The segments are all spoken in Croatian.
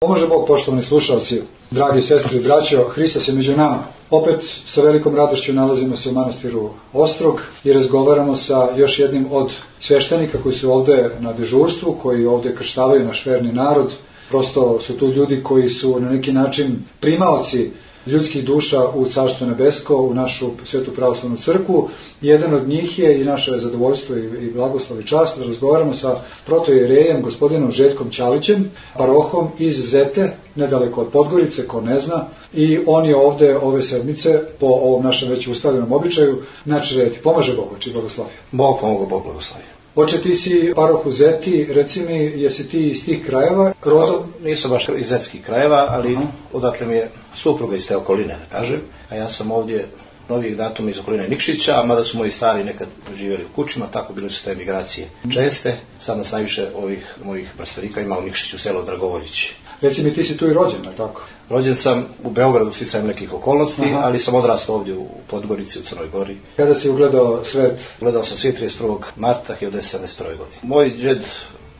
Pomože Bog, poštovani slušalci, dragi sestri i braćo, Hristos je među nama. Opet sa velikom radošću nalazimo se u manastiru Ostrog i razgovaramo sa još jednim od sveštenika koji su ovde na dežurstvu, koji ovde krštavaju naš verni narod. Prosto su tu ljudi koji su na neki način primaoci ljudskih duša u Carstvo nebesko, u našu svetu pravoslavnu crkvu. Jedan od njih je i naše zadovoljstvo i blagoslov i čast da razgovaramo sa protojerejem gospodinom Željkom Ćalićem, parohom iz Zete, nedaleko od Podgorice, ko ne zna, i on je ovde ove sedmice po ovom našem već ustavljenom običaju, znači reti, pomaže Bog, oči blagoslovio. Bog pomogu, Bog blagoslovio. Oče, ti si paroh u Zeti, reci mi, jesi ti iz tih krajeva, rodom? Nisam baš iz zetskih krajeva, ali uh -huh. odatle mi je supruga iz te okoline, da kažem, a ja sam ovdje novih datuma iz okoline Nikšića, mada su moji stari nekad živjeli u kućima, tako bile su te migracije česte. Sad nas najviše ovih mojih brstavika ima u Nikšiću selo Dragovoljići. Reci mi, ti si tu i rođen, je tako? Rođen sam u Beogradu sticajem nekih okolnosti, Aha. ali sam odrastao ovdje u Podgorici, u Crnoj Gori. Kada si ugledao svet? Ugledao sam svijet 31. marta 1971. godine. Moj džed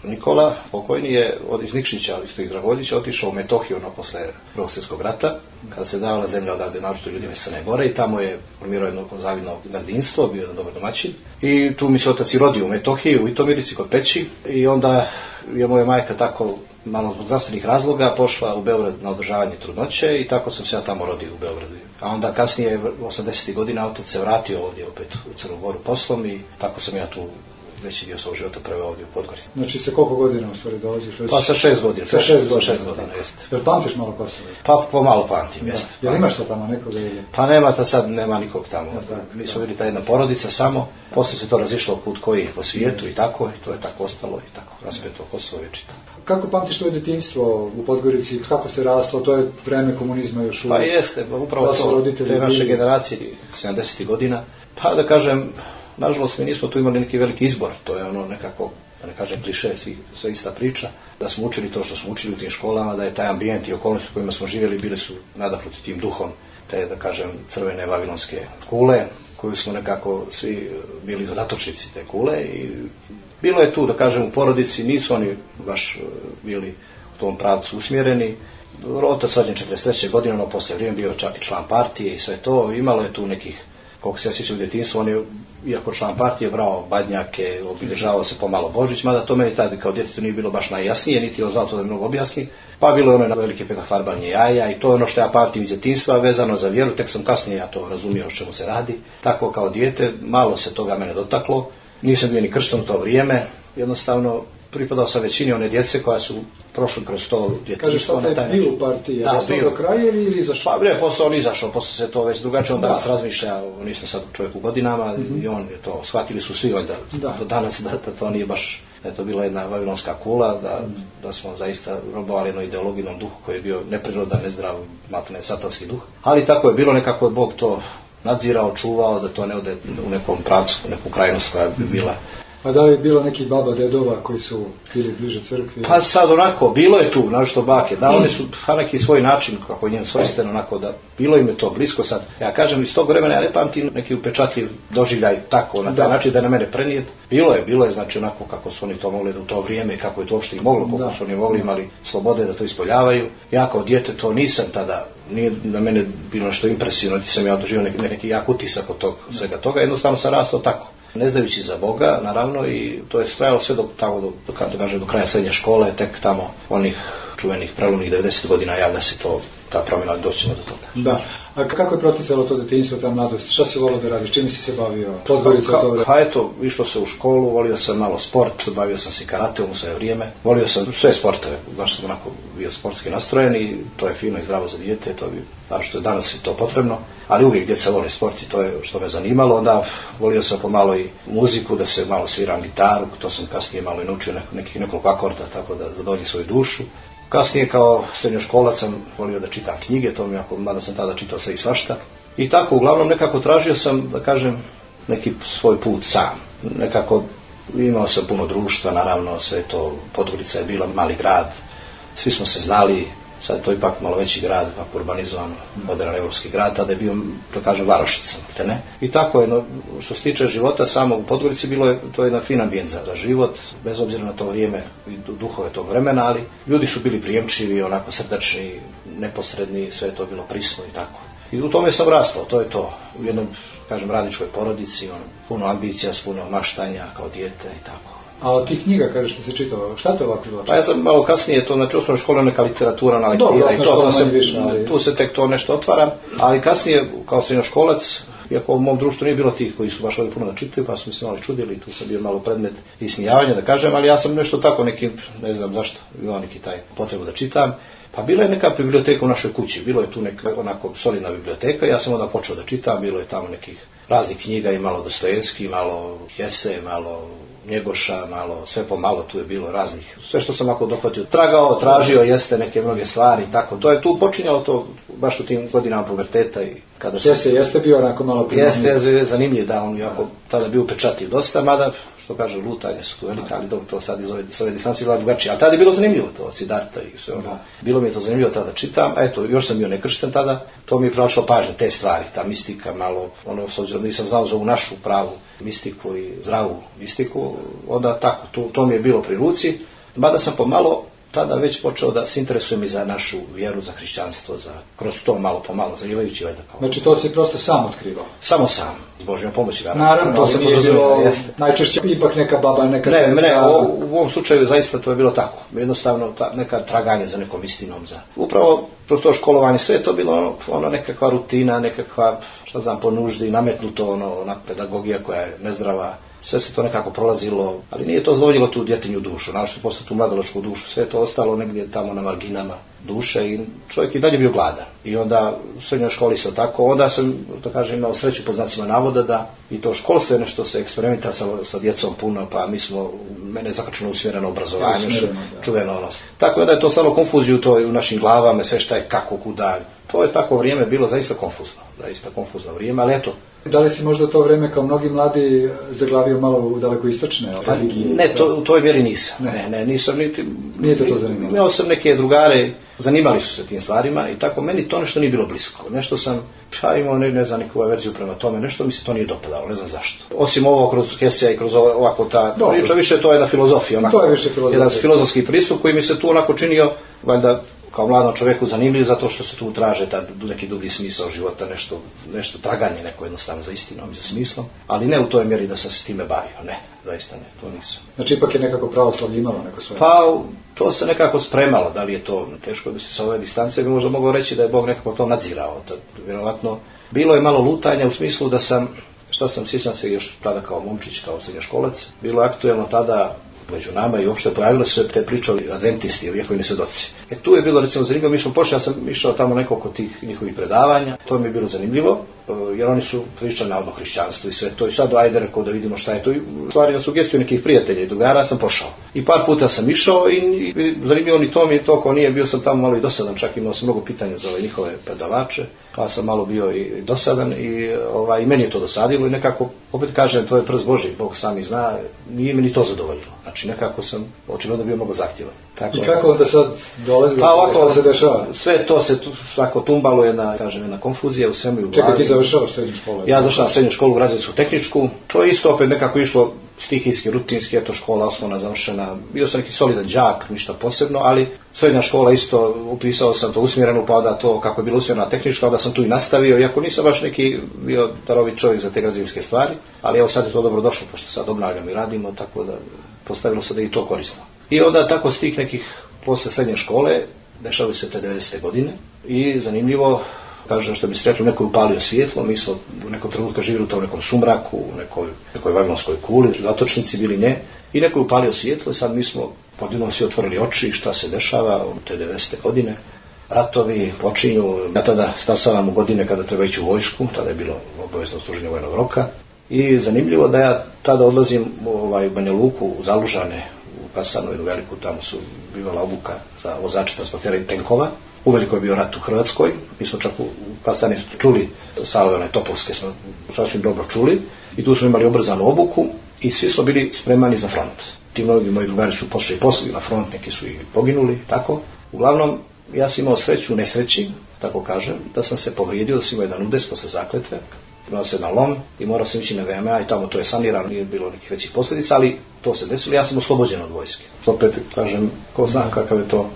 Nikola, pokojni je od iz Nikšića, isto iz Dravoljića, otišao u Metohiju no, posle Prvog svjetskog rata, kada se davala zemlja odavde naočito ljudima iz Crne Gore i tamo je formirao jedno zavidno gazdinstvo, bio jedan dobar domaćin. I tu mi se otac i rodio u Metohiji, u Itomirici kod Peći i onda je moja majka tako malo zbog zdravstvenih razloga pošla u Beograd na održavanje trudnoće i tako sam se ja tamo rodio u Beogradu. A onda kasnije, 80. godina, otac se vratio ovdje opet u Crnu Goru poslom i tako sam ja tu veći dio svog života preveo ovdje u Podgorici. Znači sa koliko godina u stvari dođeš? Pa sa šest godina. Sa šest godina, šest godina jeste. Jel pamtiš malo Kosovo? Pa pomalo pamtim, jeste. Jel imaš to tamo nekoga ili? Pa nema, ta sad nema nikog tamo. Ja, Mi smo bili ta jedna porodica samo, posle se to razišlo put koji po svijetu i tako, i to je tako ostalo i tako, raspeto Kosovo večito. Kako pamtiš tvoje detinjstvo u Podgorici, kako se raslo, to je vreme komunizma još uvijek? Pa jeste, upravo to, te naše generacije 70. godina, pa da kažem, nažalost mi nismo tu imali neki veliki izbor, to je ono nekako, da ne kažem kliše, svi, sve ista priča, da smo učili to što smo učili u tim školama, da je taj ambijent i okolnosti u kojima smo živjeli bili su nadahnuti tim duhom te, da kažem, crvene vavilonske kule, koju smo nekako svi bili zatočnici te kule i bilo je tu, da kažem, u porodici, nisu oni baš bili u tom pravcu usmjereni, Otac rođen 43. godine, ono posle vrijeme bio čak i član partije i sve to, imalo je tu nekih koliko se ja sjećam u djetinstvu, on je, iako član partije, brao badnjake, obilježavao se pomalo Božić, mada to meni tada kao djetetu nije bilo baš najjasnije, niti on znao to da mnogo objasni. Pa bilo je ono velike petafarbanje jaja i to je ono što ja pamtim iz djetinstva vezano za vjeru, tek sam kasnije ja to razumio o čemu se radi. Tako kao dijete, malo se toga mene dotaklo, nisam bio ni krstom to vrijeme, jednostavno pripadao sam većini one djece koja su prošli kroz to djetinjstvo. Šta taj bio u partiji, da, bio. do kraja ili, ili izašao? Pa bre, posle on izašao, posle se to već drugačije, on da. danas razmišlja, nisam sad čovjek u godinama mm -hmm. i on je to, shvatili su svi valjda da. do danas da, da to nije baš da je to bila jedna vavilonska kula, da, mm. da smo zaista robovali jedno ideologijnom duhu koji je bio neprirodan, nezdrav, matne satanski duh. Ali tako je bilo, nekako je Bog to nadzirao, čuvao, da to ne ode u nekom pravcu, u neku krajnost koja bi bila A da li je bilo neki baba, dedova koji su bili bliže crkvi? Pa sad onako, bilo je tu, našto bake, da oni su pa neki svoj način, kako je njen svojstven, onako da bilo im je to blisko sad. Ja kažem, iz tog vremena ja ne pamtim neki upečatljiv doživljaj tako, na taj način da na mene prenijet. Bilo je, bilo je, znači onako kako su oni to mogli da u to vrijeme, kako je to uopšte i moglo, koliko da. su oni mogli imali slobode da to ispoljavaju. Ja kao dijete to nisam tada, nije na mene bilo nešto impresivno, niti sam ja doživio neki, neki jak utisak od tog, svega toga, jednostavno sam rastao tako ne znajući za Boga, naravno, i to je trajalo sve do, tamo, do, da kažem, do kraja srednje škole, tek tamo onih čuvenih prelomnih 90 godina javlja se to, ta promjena doćemo do toga. Da. A kako je proticalo to detinjstvo, ta mladost? Šta si volio da radiš? Čime si se bavio? Podgorica to Pa eto, išlo se u školu, volio sam malo sport, bavio sam se karateom u svoje vrijeme. Volio sam sve sportove, baš sam onako bio sportski nastrojen i to je fino i zdravo za dijete, to bi, a što je danas to potrebno. Ali uvijek djeca vole sport i to je što me zanimalo. Onda volio sam pomalo i muziku, da se malo sviram gitaru, to sam kasnije malo i naučio nekih nekoliko akorda, tako da zadovolji svoju dušu. Kasnije kao srednjoškolac sam volio da čitam knjige, to mi ako, mada sam tada čitao sve i svašta. I tako, uglavnom, nekako tražio sam, da kažem, neki svoj put sam. Nekako imao sam puno društva, naravno, sve to, Podgorica je bila mali grad, svi smo se znali, sad to ipak malo veći grad, ako urbanizovan, modern evropski grad, tada je bio, to kažem, varošica, te ne? I tako je, no, što se tiče života samog u Podgorici, bilo je, to je jedan fin ambijent za, život, bez obzira na to vrijeme i duhove tog vremena, ali ljudi su bili prijemčivi, onako srdačni, neposredni, sve je to bilo prisno i tako. I u tome sam rastao, to je to. U jednom, kažem, radničkoj porodici, on, puno ambicija, puno maštanja kao dijete i tako. A od tih knjiga, kaže što se čitao, šta te ovako privlači? Pa ja sam malo kasnije to, znači osnovna škola neka literatura na lektira i to, to se, više, ali... tu se tek to nešto otvara, ali kasnije kao srednjoškolac, iako u mom društvu nije bilo tih koji su baš ovdje puno da čitaju, pa su mi se malo čudili, tu sam bio malo predmet ismijavanja, da kažem, ali ja sam nešto tako neki, ne znam zašto, imao neki taj potrebu da čitam. Pa bila je neka biblioteka u našoj kući, bilo je tu neka onako solidna biblioteka, ja sam onda počeo da čitam, bilo je tamo nekih raznih knjiga i malo Dostojevski, malo Hese, malo Njegoša, malo, sve po malo tu je bilo raznih, sve što sam ako dohvatio, tragao, tražio, jeste neke mnoge stvari, tako, to je tu počinjalo to baš u tim godinama puberteta i kada se... Jeste, jeste bio onako malo primamljiv. Jeste, zanimljiv da on, jako, tada bio upečativ dosta, mada što kaže lutanje su tu velika, ali dobro to sad iz ove, s ove distancije bilo drugačije. Ali tada je bilo zanimljivo to, Siddharta i sve ono. Bilo mi je to zanimljivo tada čitam, a eto, još sam bio nekršten tada, to mi je prošlo pažnje, te stvari, ta mistika malo, ono, s obzirom nisam znao za ovu našu pravu mistiku i zdravu mistiku, onda tako, to, to mi je bilo pri ruci, mada sam pomalo tada već počeo da se interesujem i za našu vjeru, za hrišćanstvo, za, kroz to malo po malo, zaljivajući valjda kao. Znači to si prosto sam otkrivao? Samo sam, s Božjom pomoći. Naravno, to se bilo najčešće ipak neka baba, neka Ne, ne, u, u, ovom slučaju zaista to je bilo tako. Jednostavno ta, neka traganje za nekom istinom. Za. Upravo kroz to školovanje sve je to bilo ono, ono nekakva rutina, nekakva, šta znam, po nuždi, nametnuto ono, ona pedagogija koja je nezdrava sve se to nekako prolazilo, ali nije to zadovoljilo tu djetinju dušu, našto posle tu mladoločku dušu, sve je to ostalo negdje tamo na marginama duše i čovjek i dalje bio gladan. I onda u srednjoj školi se tako, onda sam, da kažem, imao sreću po znacima navoda da i to školstvo je nešto se eksperimenta sa, sa djecom puno, pa mi smo, mene je zakačeno usmjereno obrazovanje, čuveno ono. Tako da je to stvarno konfuziju to u našim glavama, sve šta je kako, kuda. To je tako vrijeme bilo zaista konfuzno, zaista konfuzno vrijeme, ali eto, da li si možda to vrijeme kao mnogi mladi zaglavio malo u daleko istočne pa, Ne, to, u toj mjeri nisam. Ne, ne, ne nisam niti... Nije te to zanimalo? Imao sam neke drugare, zanimali su se tim stvarima i tako meni to nešto nije bilo blisko. Nešto sam, pa imao ne, ne znam neku verziju prema tome, nešto mi se to nije dopadalo, ne znam zašto. Osim ovo kroz Hesija i kroz ovako ta priča, više to je na filozofiji, onako, to je više filozofija. jedan filozofski pristup koji mi se tu onako činio, valjda kao mladom čovjeku zanimljiv zato što se tu traže ta neki dublji smisao života, nešto, nešto traganje neko jednostavno za istinom i za smislom, ali ne u toj mjeri da sam se s time bavio, ne, zaista ne, to nisam. Znači ipak je nekako pravoslavlje imalo neko svoje? Pa to se nekako spremalo, da li je to teško bi se sa ove distance bi možda mogao reći da je Bog nekako to nadzirao, da, vjerovatno bilo je malo lutanja u smislu da sam šta sam, sjećam se još tada kao momčić, kao srednjoškolac, bilo je aktuelno tada među nama i uopšte pojavile se te priče o adventisti, o vjekovini svedoci. E tu je bilo recimo zanimljivo, mi smo pošli, ja sam išao tamo nekoliko tih njihovih predavanja, to mi je bilo zanimljivo, e, jer oni su pričali na hrišćanstvo i sve to i sad ajde rekao da vidimo šta je to. U stvari na sugestiju nekih prijatelja i drugara sam pošao. I par puta sam išao i, i zanimljivo ni to mi je to ko nije, bio sam tamo malo i dosadan, čak imao sam mnogo pitanja za ove njihove predavače, pa sam malo bio i dosadan i ovaj, i meni je to dosadilo i nekako, opet kažem, to je prst Boži, Bog sami zna, nije mi ni to zadovoljilo. Znači nekako sam očigledno bio mnogo zahtjevan. Tako, I kako onda sad dolazi pa ovako, se dešava? Sve to se tu, svako tumbalo jedna, kažem, jedna konfuzija u svemu i u Čekaj, ti završavaš srednju školu? Ja završavam srednju školu građansku tehničku. To je isto opet nekako išlo stihijski, rutinski, eto škola osnovna završena. Bio sam neki solidan đak, ništa posebno, ali srednja škola isto upisao sam to usmjereno, pa onda to kako je bilo usmjerena tehnička, onda sam tu i nastavio, iako nisam baš neki bio darovit čovjek za te građevinske stvari, ali evo sad je to dobro došlo, pošto sad obnavljamo i radimo, tako da postavilo se da i to korisno. I onda tako s tih nekih posle srednje škole, dešavaju se te 90. godine i zanimljivo, kaže što bi se rekli, neko je upalio svjetlo, mi smo u nekom trenutku živjeli u tom nekom sumraku, u nekoj, nekoj vagonskoj kuli, zatočnici bili ne, i neko je upalio svjetlo i sad mi smo podjednom svi otvorili oči šta se dešava u te 90. godine. Ratovi počinju, ja tada stasavam u godine kada treba ići u vojsku, tada je bilo obavezno služenje vojnog roka. I zanimljivo da ja tada odlazim ovaj, u Banja Luku, u Zalužane, u Kasanu, jednu veliku, tamo su bivala obuka za vozače transportera i tenkova. Uveliko je bio rat u Hrvatskoj, mi smo čak u Kasani čuli salve one topovske, smo sasvim dobro čuli i tu smo imali obrzanu obuku i svi smo bili spremani za front. Ti mnogi moji drugari su poslije i posli na front, neki su i poginuli, tako. Uglavnom, ja sam imao sreću u nesreći, tako kažem, da sam se povrijedio, da sam imao jedan udes posle zakletve, imao se jedan lom i morao sam ići na VMA i tamo to je sanirano, nije bilo nekih većih posljedica, ali to se desilo, ja sam oslobođen od vojske. Opet, kažem, ko zna kakav je to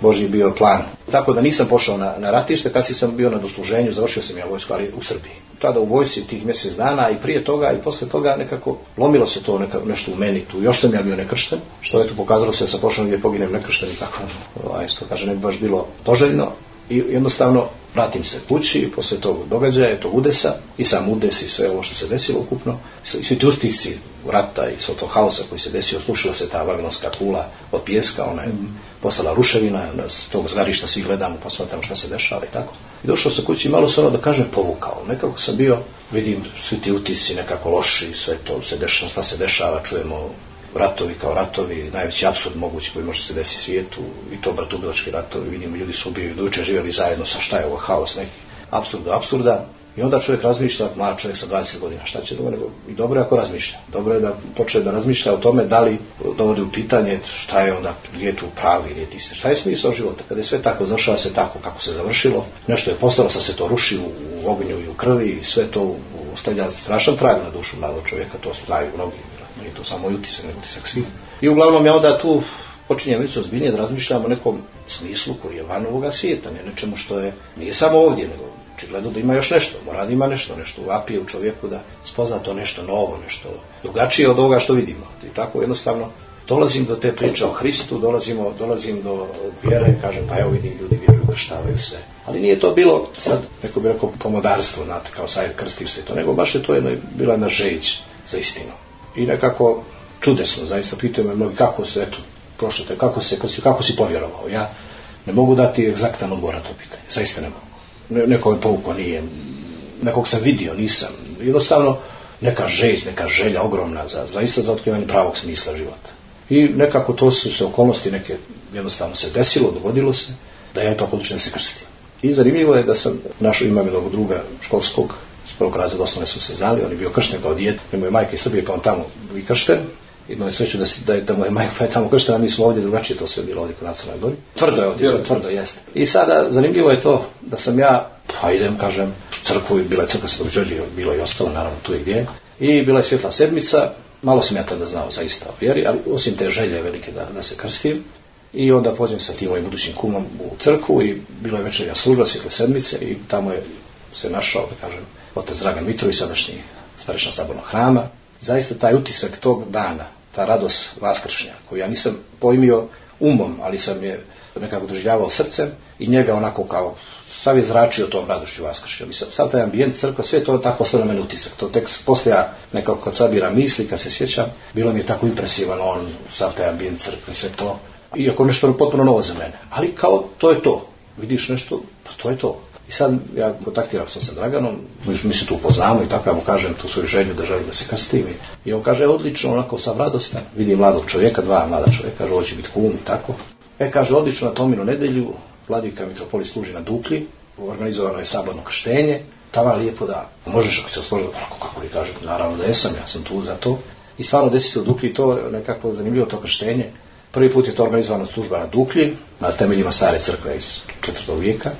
Boži bio plan. Tako da nisam pošao na, na ratište, kad sam bio na dosluženju, završio sam ja vojsku, ali u Srbiji. Tada u vojsci tih mjesec dana i prije toga i posle toga nekako lomilo se to neka, nešto u meni tu. Još sam ja bio nekršten, što je tu pokazalo se da sam pošao gdje poginem nekršten i tako. Ovaj, isto kaže, ne bi baš bilo poželjno, i jednostavno vratim se kući posle tog događaja, tog udesa i sam udes i sve ovo što se desilo ukupno, i svi ti ustisci rata i sve to haosa koji se desio, slušila se ta vavilonska kula od pijeska, ona je mm. postala ruševina, s tog zgarišta svi gledamo, posmatramo šta se dešava i tako. I došao sam kući i malo se ono da kažem povukao. Nekako sam bio, vidim svi ti utisci nekako loši, sve to se dešava, šta se dešava, čujemo ratovi kao ratovi, najveći apsurd mogući koji može se desiti svijetu i to bratubilački ratovi, vidimo ljudi su ubijaju duče, živjeli zajedno sa šta je ovo haos neki, apsurd do apsurda i onda čovjek razmišlja, mlad čovjek sa 20 godina, šta će dobro, i dobro je ako razmišlja. Dobro je da počne da razmišlja o tome da li dovodi u pitanje šta je onda, gdje je tu pravi, gdje ti se, šta je smisao života. Kada je sve tako, završava se tako kako se završilo, nešto je postalo, sa se to ruši u ognju i u krvi i sve to ostavlja strašan trag na dušu mladog čovjeka, to znaju mnogi nije to samo utisak, nego utisak svih. I uglavnom ja onda tu počinjem već ozbiljnije da razmišljam o nekom smislu koji je van ovoga svijeta, ne nečemu što je, nije samo ovdje, nego očigledno da ima još nešto, mora da ima nešto, nešto vapije u čovjeku da spozna to nešto novo, nešto drugačije od ovoga što vidimo. I tako jednostavno dolazim do te priče o Hristu, dolazimo, dolazim do vjere, kažem, pa evo vidim, ljudi vjeruju, krštavaju se. Ali nije to bilo, sad, neko bi rekao, pomodarstvo, znate, kao sad krstiv se to, nego baš je to jedna, bila jedna žeđ za istinu i nekako čudesno, zaista pitaju me mnogi kako se, eto, prošlo te, kako se, kako si povjerovao. Ja ne mogu dati egzaktan odgovor na to pitanje, zaista ne mogu. Ne, neko me povukao nije, nekog sam vidio, nisam. Jednostavno, neka žeć, neka želja ogromna za, zaista za otkrivanje pravog smisla života. I nekako to su se okolnosti neke, jednostavno se desilo, dogodilo se, da ja to odlučio da se krstim. I zanimljivo je da sam našao imam jednog druga školskog s prvog razreda osnovne su se znali, on je bio kršten kao dijete, imao je majke iz Srbije pa on tamo i kršten, imao je sreću da, si, da, je, da mu je majka je tamo krštena, mi smo ovdje drugačije to sve bilo ovdje kod nacionalne gori. Tvrdo je ovdje, tvrdo jeste. I sada zanimljivo je to da sam ja, pa idem, kažem, crkvu, bila je crkva Svetog Đorđe, bilo i ostalo, naravno tu i gdje. I bila je svjetla sedmica, malo sam ja tada znao zaista o vjeri, ali osim te želje velike da, da se krstim, i onda pođem sa tim mojim budućim kumom u crkvu i bila je večernja služba svjetle sedmice i tamo je se našao, da kažem, otac Dragan Mitrović, sadašnji starešna sabornog hrama. Zaista taj utisak tog dana, ta radost vaskršnja, koju ja nisam pojmio umom, ali sam je nekako doživljavao srcem i njega onako kao sav je zračio tom radošću vaskršnja. I sad taj ambijent crkva, sve to tako ostalo meni utisak. To tek poslije ja nekako kad sabiram misli, kad se sjećam, bilo mi je tako impresivan on, sav taj ambijent crkve, sve to. Iako nešto potpuno novo za mene. Ali kao to je to. Vidiš nešto, pa to je to. I sad ja kontaktiram sam sa Draganom, mi se tu upoznamo i tako ja mu kažem tu svoju želju da želim da se krstim. I on kaže, odlično, onako sam radostan. Vidi mladog čovjeka, dva mlada čovjeka, kaže, će biti kum i tako. E, kaže, odlično, na Tominu nedelju, vladika Mitropolit služi na Dukli, organizovano je saborno krštenje, tamo lijepo da možeš ako se osložiti, kako, kako li kaže, naravno da jesam, ja sam tu za to. I stvarno desi se u Dukli to nekako zanimljivo to krštenje. Prvi put je to organizovana služba na Duklji, na temeljima stare crkve iz četvrtog vijeka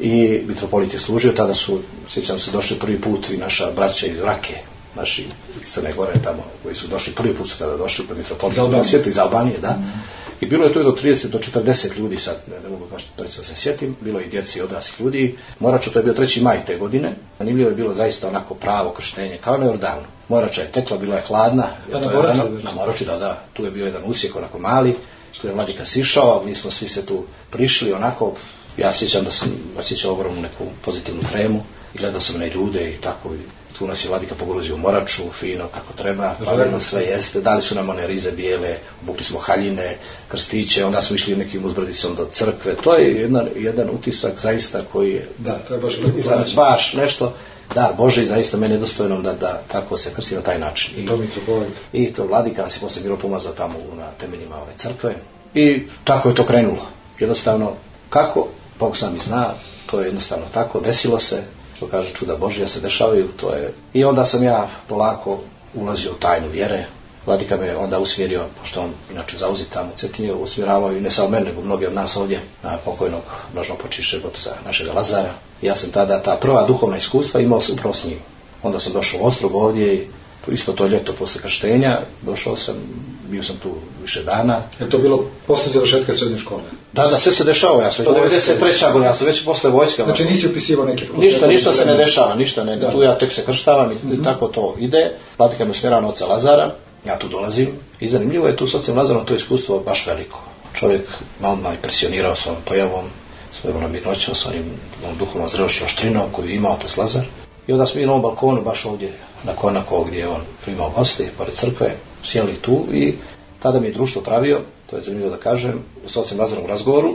i mitropolit je služio, tada su, sjećam se, došli prvi put i naša braća iz Rake, naši iz Crne Gore tamo, koji su došli, prvi put su tada došli kod mitropolita svijetu iz Albanije, da. Mm. I bilo je tu do 30 do 40 ljudi, sad ne, ne mogu baš predsjedno se sjetim, bilo i djeci i odraslih ljudi. Moraču, to je bio 3. maj te godine, zanimljivo je bilo zaista onako pravo krštenje, kao na Jordanu. Morača je tekla, bila je hladna. Pa na Moraču? Na Moraču, da, da. Tu je bio jedan usijek onako mali, tu je vladika sišao, mi smo svi se tu prišli onako, ja sjećam da sam osjećao ogromnu neku pozitivnu tremu i gledao sam na ljude i tako i tu nas je vladika pogruzio u moraču, fino, kako treba, pravilno sve jeste, dali su nam one rize bijele, obukli smo haljine, krstiće, onda smo išli nekim uzbrdicom do crkve, to je jedan, jedan utisak zaista koji je da, je baš, baš nešto, dar Bože i zaista mene nedostojno da, da tako se krsti na taj način. I, to I to vladika nas je poslije bilo pomazao tamo na temeljima ove crkve i tako je to krenulo. Jednostavno, kako Bog sam i zna, to je jednostavno tako, desilo se, što kaže čuda Božja se dešavaju, to je... I onda sam ja polako ulazio u tajnu vjere, Vladika me onda usmjerio, pošto on inače zauzit tamo Cetinje, usmjeravao i ne samo mene, nego mnogi od nas ovdje, na pokojnog množnog počiše za našega Lazara. Ja sam tada ta prva duhovna iskustva imao se upravo s njim. Onda sam došao u Ostrog ovdje i isto to ljeto posle krštenja, došao sam, bio sam tu više dana. Je to bilo posle završetka srednje škole? Da, da, sve se dešava, ja sam to 93. godina, ja sam već posle vojske. Znači nisi upisivao neke Ništa, ništa se ne dešava, ništa ne, tu ja tek se krštavam i mhm. tako to ide. Platika me smjera oca Lazara, ja tu dolazim i zanimljivo je tu s ocem Lazarom to iskustvo baš veliko. Čovjek me odmah impresionirao s ovom pojavom, svojom mirnoćom, s onim duhovnom zrelošću oštrinom koju je imao otac Lazar. I onda smo mi na ovom balkonu, baš ovdje na Konako, gdje je on primao goste, pored crkve, sjeli tu i tada mi je društvo pravio, to je zanimljivo da kažem, u socijalnom razvornom razgovoru,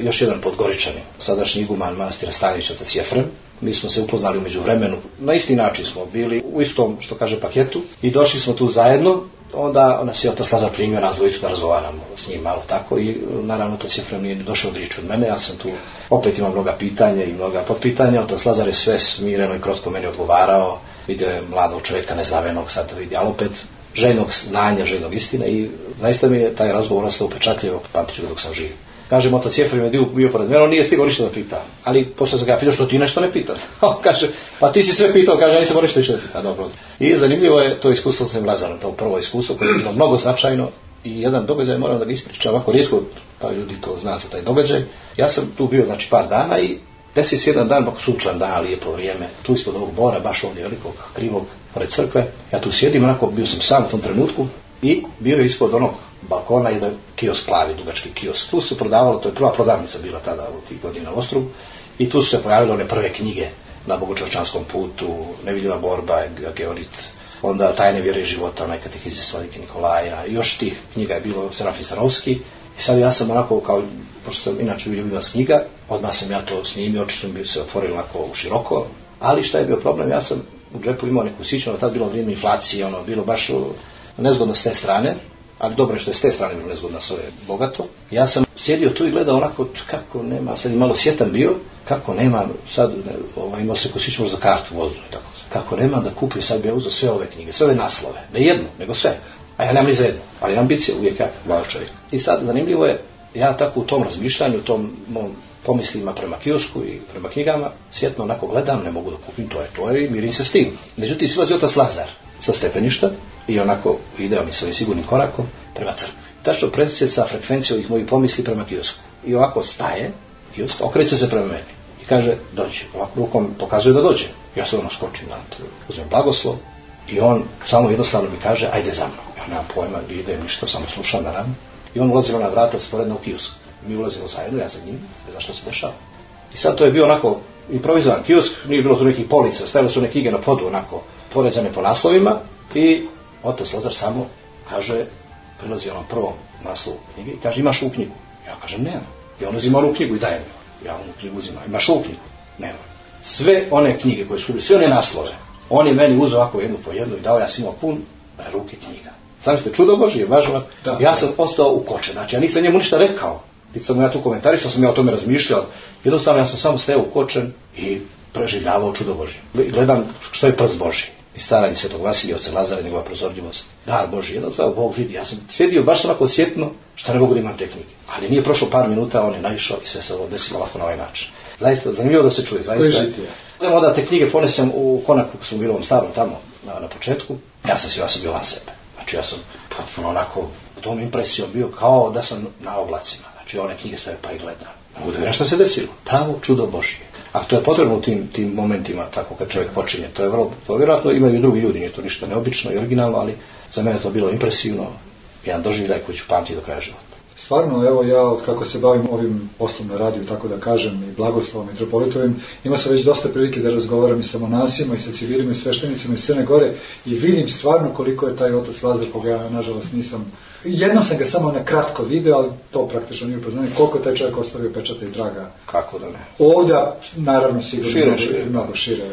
još jedan podgoričani, sadašnji iguman manastira Stanić, otac Jefrem. Mi smo se upoznali umeđu vremenu, na isti način smo bili u istom, što kaže, paketu i došli smo tu zajedno. Onda nas je otac Lazar primio nas dvojicu da razgovaramo s njim malo tako. I naravno otac Jefrem nije došao od riječi od mene, ja sam tu opet imao mnoga pitanja i mnoga potpitanja, otac Lazar je sve smireno i krotko meni odgovarao, vidio je mladog čovjeka neznavenog, sad vidi, ali opet željnog znanja, željnog istine i zaista mi je taj razgovor ostao upečatljivo, pamtit ću dok sam živ. Kažem, otac Jefrem je bio pored mene, on nije stigao ništa da pita. Ali posle sam ga pitao što ti nešto ne pita. On kaže, pa ti si sve pitao, kaže, ja nisam ništa više da pita. Dobro. I zanimljivo je to iskustvo sa Lazarom, to prvo iskustvo koje je bilo mnogo značajno i jedan događaj moram da ga ispričam, ovako rijetko pa ljudi to zna za taj događaj. Ja sam tu bio znači par dana i desi se jedan dan, bako sunčan dan, lijepo vrijeme, tu ispod ovog bora, baš ovdje velikog, krivog, pored crkve. Ja tu sjedim, onako bio sam sam u tom trenutku i bio je ispod onog balkona jedan kiosk plavi, dugački kiosk. Tu se prodavalo, to je prva prodavnica bila tada u tih godina u Ostrugu i tu su se pojavile one prve knjige na Bogočovčanskom putu, Nevidljiva borba, Georit, onda Tajne vjere života, onaj katehizis Slavike Nikolaja, još tih knjiga je bilo Serafin Sarovski i sad ja sam onako kao, pošto sam inače bio s knjiga, odmah sam ja to snimio, očito bi se otvorilo onako u široko, ali šta je bio problem, ja sam u džepu imao neku siću, tad bilo vrijeme inflacije, ono, bilo baš nezgodno s te strane, ali dobro je što je s te strane bilo nezgodno s ove bogato. Ja sam sjedio tu i gledao onako kako nema, sad i malo sjetan bio, kako nema, sad ovaj, imao se kosić za kartu voznu tako. Kako nema da kupi, sad bi ja uzeo sve ove knjige, sve ove naslove, ne jednu, nego sve. A ja nemam jednu, ali ambicija uvijek jak, malo čovjek. I sad zanimljivo je, ja tako u tom razmišljanju, u tom mom pomislima prema kiosku i prema knjigama, svjetno onako gledam, ne mogu da kupim, to je to i mirim se s tim. Međutim, silazi otac Lazar sa stepeništa i onako ide mi svojim sigurnim korakom prema crkvi. Tačno presjeca frekvenciju ovih mojih pomisli prema kiosku. I ovako staje, kiosk, okreće se prema meni i kaže, dođi. Ovako rukom pokazuje da dođe. Ja se ono skočim na uzmem blagoslov i on samo jednostavno mi kaže, ajde za mnom. Ja nemam pojma gdje ide, ništa, samo slušam na ranu. I on ulazi na vrata sporedno u kiosk. Mi ulazimo zajedno, ja za njim, ne znam što se dešava. I sad to je bio onako improvizovan kiosk, nije bilo tu nekih polica, stavili su neke knjige na podu onako porezane po naslovima i otac Lazar samo kaže, prilazi onom prvom naslovu knjige i kaže imaš u knjigu. Ja kažem nema. I on uzima onu knjigu i daje mi. Ja onu knjigu uzima. Imaš u knjigu? Nema. Sve one knjige koje su sve one naslove, on je meni uzeo ovako jednu po jednu i dao ja sam imao pun ruke knjiga. Znam ste čudo Božije, baš ja sam ostao u koče, znači ja nisam njemu ništa rekao. Kad sam ja tu komentarisao, sam ja o tome razmišljao. Jednostavno ja sam samo steo kočen i preživljavao čudo Božje. Gledam što je prst Božji. I staranje svetog Vasilija, oca Lazara, njegova prozorljivost. Dar Boži, jednostavno Bog vidi. Ja sam sjedio baš onako osjetno što ne mogu da imam tehnike. Ali nije prošlo par minuta, on je naišao i sve se ovo desilo ovako na ovaj način. Zaista, zanimljivo da se čuje, zaista. Idemo da te knjige ponesem u konaku, smo bili u ovom starom tamo, na, na početku. Ja sam ja sam bio van sebe. Znači ja sam potpuno onako tom impresijom bio kao da sam na oblacima. Znači one knjige sve pa i gledam. Mogu da što se desilo. Pravo čudo Božije. A to je potrebno u tim, tim momentima, tako kad čovjek počinje. To je vrlo, to vjerojatno imaju drugi ljudi, nije to ništa neobično i originalno, ali za mene to bilo impresivno, jedan doživljaj koji ću pamtiti do kraja života. Stvarno, evo ja od kako se bavim ovim poslom na radiju, tako da kažem, i blagoslovom metropolitovim, ima se već dosta prilike da razgovaram i sa monasima i sa civilima i sveštenicima iz Crne Gore i vidim stvarno koliko je taj otac Lazar, koga ja nažalost nisam Jednom sam ga samo na kratko video, ali to praktično nije upoznanje. Koliko je taj čovjek ostavio pečata i traga? Kako da ne? Ovdje, naravno, sigurno šire, šire. mnogo šire.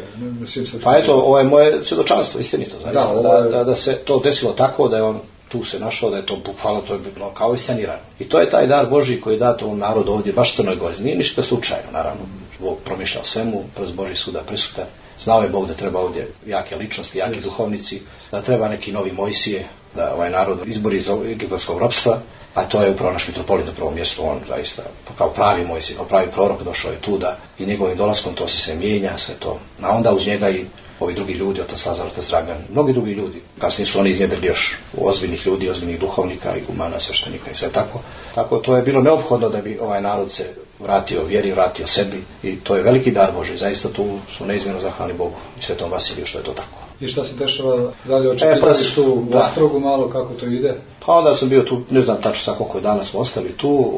Pa eto, ovo je moje svjedočanstvo, istinito, zaista. Da, da, da, se to desilo tako, da je on tu se našao, da je to bukvalno to je bilo kao iscenirano. I to je taj dar Boži koji je dat ovom narodu ovdje, baš Crnoj Gori. Nije ništa slučajno, naravno. Bog promišljao svemu, kroz Boži suda prisuta. Znao je Bog da treba ovdje jake ličnosti, jaki duhovnici, da treba neki novi Mojsije, da ovaj narod izbori iz egipatskog ropstva, a to je upravo naš mitropolit na prvom mjestu, on zaista kao pravi moj kao pravi prorok došao je tu da i njegovim dolaskom to se sve mijenja, sve to. A onda uz njega i ovi drugi ljudi, otac Lazar, otac Dragan, mnogi drugi ljudi. Kasnije su oni iznjedrili još ozbiljnih ljudi, ozbiljnih duhovnika i gumana, sveštenika i sve tako. Tako to je bilo neophodno da bi ovaj narod se vratio vjeri, vratio sebi i to je veliki dar Boži. Zaista tu su neizmjerno zahvalni Bogu i svetom Vasiliju što je to tako. I šta se dešava dalje očekivali e, pa, tu u Ostrogu malo kako to ide? Pa onda sam bio tu, ne znam tačno sa koliko dana smo ostali tu,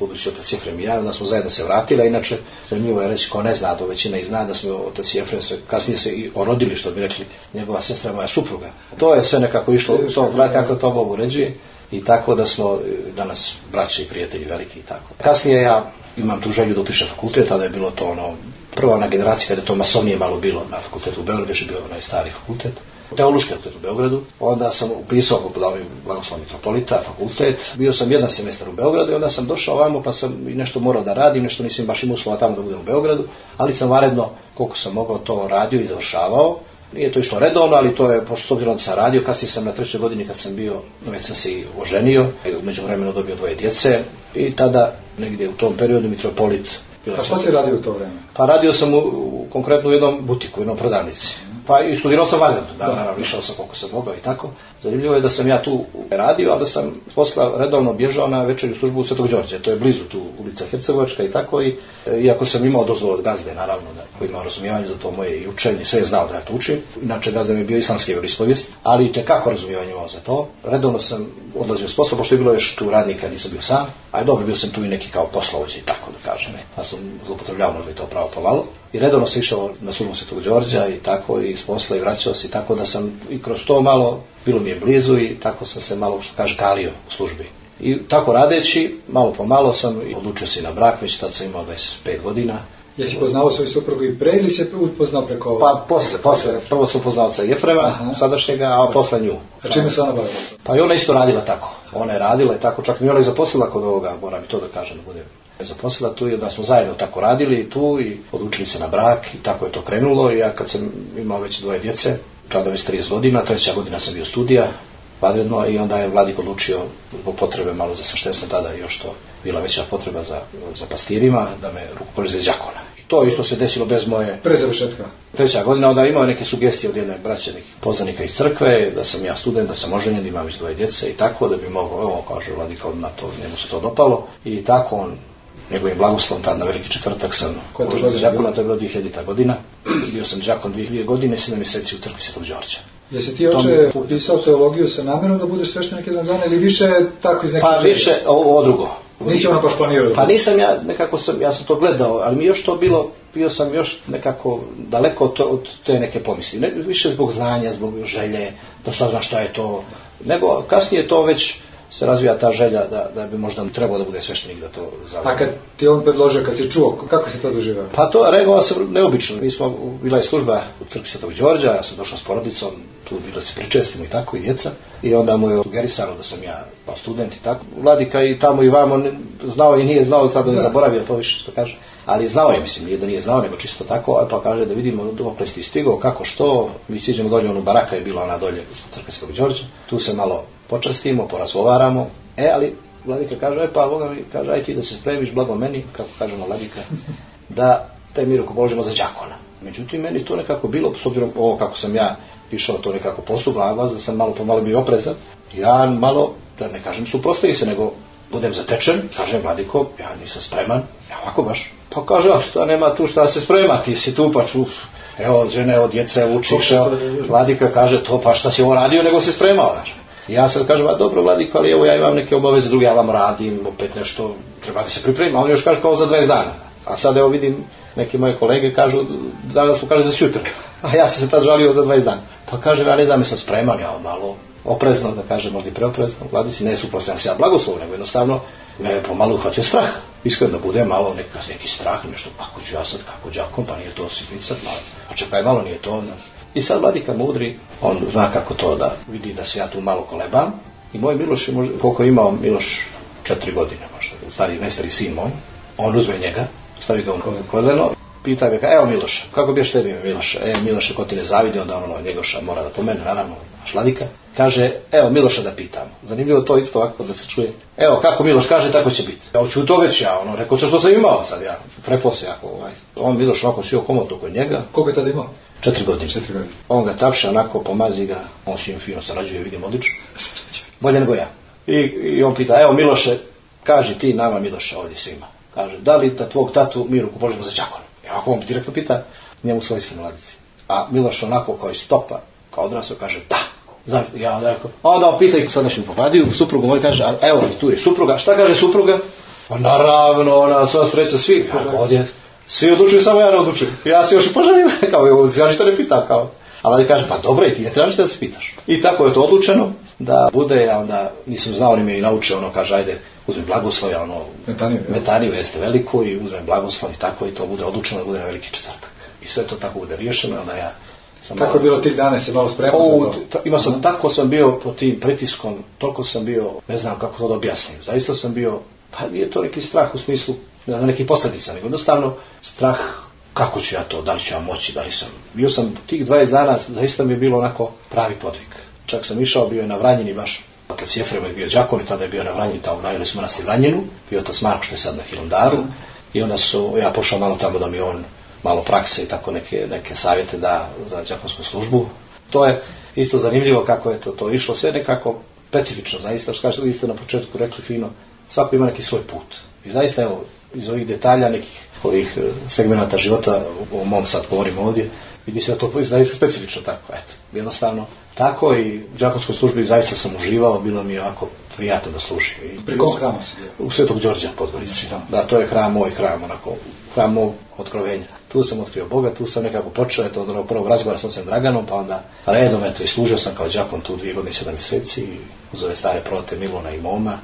budući otac Jefrem i ja, onda smo zajedno se vratili, inače zanimljivo je reći ko ne zna, to većina i zna da smo otac Jefrem se kasnije se i orodili, što bi rekli, njegova sestra moja supruga. To je sve nekako išlo u tom, kako to Bog uređuje i tako da smo danas braće i prijatelji veliki i tako. Kasnije ja imam tu želju da upišem fakultet, ali je bilo to ono, prva ona generacija kada je to masovnije malo bilo na fakultetu u Beogradu, je bio onaj stari fakultet. Teološki fakultet u Beogradu, onda sam upisao ovim blagoslov mitropolita, fakultet, bio sam jedan semestar u Beogradu i onda sam došao ovamo pa sam i nešto morao da radim, nešto nisam baš imao uslova tamo da budem u Beogradu, ali sam varedno koliko sam mogao to radio i završavao. Nije to išlo redovno, ali to je, pošto s obzirom da sam radio, kasnije sam na trećoj godini kad sam bio, već sam se i oženio, umeđu vremenu dobio dvoje djece i tada negdje u tom periodu mitropolit a šta si radio u to vreme? Pa radio sam u, konkretno u jednom butiku, u jednom prodavnici. Pa i studirao sam valjano, da, da, naravno, išao sam koliko sam mogao i tako. Zanimljivo je da sam ja tu radio, a da sam posla redovno bježao na večernju službu u Svetog Đorđe. To je blizu tu ulica Hercegovačka i tako. I, e, iako sam imao dozvolu od gazde, naravno, da, koji imao razumijevanje za to moje i učenje, sve je znao da ja to učim. Inače, gazda mi je bio islamski vjeroispovijest, ali i kako razumijevanje imao za to. Redovno sam odlazio s posla, pošto je bilo još tu radnika, nisam bio sam. A dobro, bio sam tu i neki kao poslovođe i tako da kažem. Pa sam zloupotrebljavao možda i to pravo pomalo. I redovno sam išao na službu Svetog Đorđa i tako i s posla i vraćao se i tako da sam i kroz to malo, bilo mi je blizu i tako sam se malo, što kaže, kalio u službi. I tako radeći, malo po malo sam odlučio se i na brak, već tad sam imao 25 godina. Jesi poznao svoju suprugu i pre ili se upoznao preko Pa posle, posle. Prvo sam upoznao sa Jefrema, sadašnjega, a posle nju. A čime se ona bavila? Pa i ona isto radila tako. Ona je radila i tako, čak mi ona i zaposlila kod ovoga, moram i to da kažem, da budem zaposlila tu i da smo zajedno tako radili tu i odlučili se na brak i tako je to krenulo i ja kad sam imao već dvoje djece, tada već 30 godina, treća godina sam bio studija, vanredno i onda je Vladik odlučio zbog potrebe malo za sveštenstvo tada još to bila veća potreba za, za pastirima da me rukopoliže za đakona. I to isto se desilo bez moje... Pre završetka. Treća godina, onda imao neke sugestije od jedne braćenih poznanika iz crkve, da sam ja student, da sam oženjen, imam već dvoje djece i tako, da bi mogao, evo, kaže Vladika, odmah to, njemu se to dopalo. I tako on njegovim blagoslovom tad na veliki četvrtak sam uložio za đakona, to je bilo 2000. godina. Bio sam đakon dvije godine, 7 mjeseci u crkvi Svetog Đorđa. Jesi ti oče upisao teologiju sa namjerom da budeš sveštenik jedan dan ili više tako iz nekog Pa više, ovo, drugo. Nisi ono baš planirao? Pa nisam ja, nekako sam, ja sam to gledao, ali mi još to bilo, bio sam još nekako daleko od, od te neke pomisli. Ne, više zbog znanja, zbog želje, da saznam šta je to. Nego kasnije to već se razvija ta želja da, da bi možda trebao da bude sveštenik da to zavljaju. A kad ti on predložio, kad si čuo, kako se to doživao? Pa to reagovao se neobično. Mi smo, bila je služba u crkvi Svetog Đorđa, ja sam došao s porodicom, tu bilo se pričestimo i tako i djeca. I onda mu je sugerisano da sam ja pa student i tako. Vladika i tamo i vamo znao i nije znao, sad je zaboravio to više što kaže. Ali znao je, mislim, nije da nije znao, nego čisto tako, pa kaže da vidimo dokle si stigao, kako što, mi siđemo dolje, ono baraka je bila ona dolje ispod crkve Svetog Đorđa, tu se malo počastimo, porazgovaramo, e, ali Vladika kaže, e pa Boga mi kaže, aj ti da se spremiš blago meni, kako kažemo Vladika, da taj mir položimo za đakona. Međutim, meni to nekako bilo, s obzirom ovo kako sam ja išao to nekako postupno, a vas da sam malo pomalo bio oprezan, ja malo, da ne kažem suprostavi se, nego budem zatečen, kaže Vladiko, ja nisam spreman, ja ovako baš. Pa kaže, a šta nema tu šta se sprema, ti si tu pa čuf, evo žene, od djece učiš, evo, Vladika kaže to pa šta si ovo radio, nego se spremao, znači. Ja sad kažem, a dobro Vladiko, ali evo ja imam neke obaveze druge, ja vam radim, opet nešto, treba da se pripremim, a on još kaže kao za 20 dana. A sad evo vidim, neke moje kolege kažu, danas mu kaže za sutra, a ja sam se tad žalio za 20 dana. Pa kaže, ja ne znam, sam spreman, ja malo oprezno, da kažem, možda i preoprezno, Vladici, ne suprotno se ja blagoslov, nego jednostavno me je pomalo uhvatio strah. Iskreno bude malo neka, neki strah, nešto, kako ću ja sad, kako đakom, pa nije to sitnica, malo. A čekaj, malo nije to. I sad Vladika mudri, on zna kako to da vidi da se ja tu malo kolebam. I moj Miloš, možda, koliko je imao Miloš, četiri godine možda, stari, najstari sin moj, on uzme njega, stavi ga u koleno pita me, evo Miloš, kako bi tebi Miloš? E, Miloš, ko ti ne zavidi, onda ono, Njegoša mora da pomene, naravno, šladika. Kaže, evo Miloša da pitam. Zanimljivo to isto ovako da se čuje. Evo, kako Miloš kaže, tako će biti. Ja ću to već ja, ono, rekao što sam imao sad ja, prepao se jako, ovaj. On Miloš ovako sio komotno kod njega. Koga je tada imao? Četiri godine. Četiri godine. On ga tapše onako, pomazi ga, on s njim fino sarađuje, vidim odlično. Bolje nego ja. I, I on pita, evo Miloše, kaži ti nama Miloša ovdje svima. Kaže, da li ta tvog tatu mi ruku požemo za đakon? I ako on direktno pita, njemu svojstveno mladici. A Miloš onako kao iz stopa, kao odrasao, kaže, da. Znači, ja onda rekao, onda on pita i sadašnju popadiju, suprugu moj kaže, a evo tu je supruga, šta kaže supruga? Pa naravno, ona sva sreća svi, ja, ovdje, svi odlučuju, samo ja ne odlučujem. Ja se još i poželim, kao, ja ništa ne pitam, kao. Ali oni kaže, pa dobro i ti ne trebaš da se pitaš. I tako je to odlučeno, da bude, a onda nisam znao, ni me i naučio, ono kaže, ajde, uzmem blagoslov, ono, metaniju, metaniju jeste veliko i uzmem blagoslov i tako i to bude odlučeno da bude na veliki četvrtak. I sve to tako bude riješeno, onda ja sam Kako je bilo tih dana, se malo spremao za to? Ima sam, tako sam bio po tim pritiskom, toliko sam bio, ne znam kako to da objasnim, zaista sam bio, pa nije to neki strah u smislu, ne znam, nekih posljedica, nego jednostavno strah kako ću ja to, da li ću ja moći, da li sam. Bio sam tih 20 dana, zaista mi je bilo onako pravi podvig. Čak sam išao, bio je na Vranjini baš, otac Jefrem je bio đakon i tada je bio na Vranjini, tamo najeli smo nas i Vranjinu, bio otac Marko što je sad na Hilandaru i onda su, ja pošao malo tamo da mi on malo prakse i tako neke, neke savjete da za đakonsku službu. To je isto zanimljivo kako je to, to išlo, sve nekako specifično zaista, što kažete, vi ste na početku rekli fino, svako ima neki svoj put. I zaista evo, iz ovih detalja nekih ovih e, segmenata života, o mom sad govorim ovdje, vidi se da to zaista specifično tako, eto, jednostavno tako i u đakonskoj službi zaista sam uživao, bilo mi je ovako prijatno da služi. Pri kom hramu si U Svetog Đorđa Podgorici. Da, to je hram moj hram, onako, hram mog otkrovenja. Tu sam otkrio Boga, tu sam nekako počeo, eto, od prvog razgovora sam se Draganom, pa onda redom, eto, i služio sam kao đakon tu dvije godine i sedam mjeseci, uz ove stare prote Milona i Moma.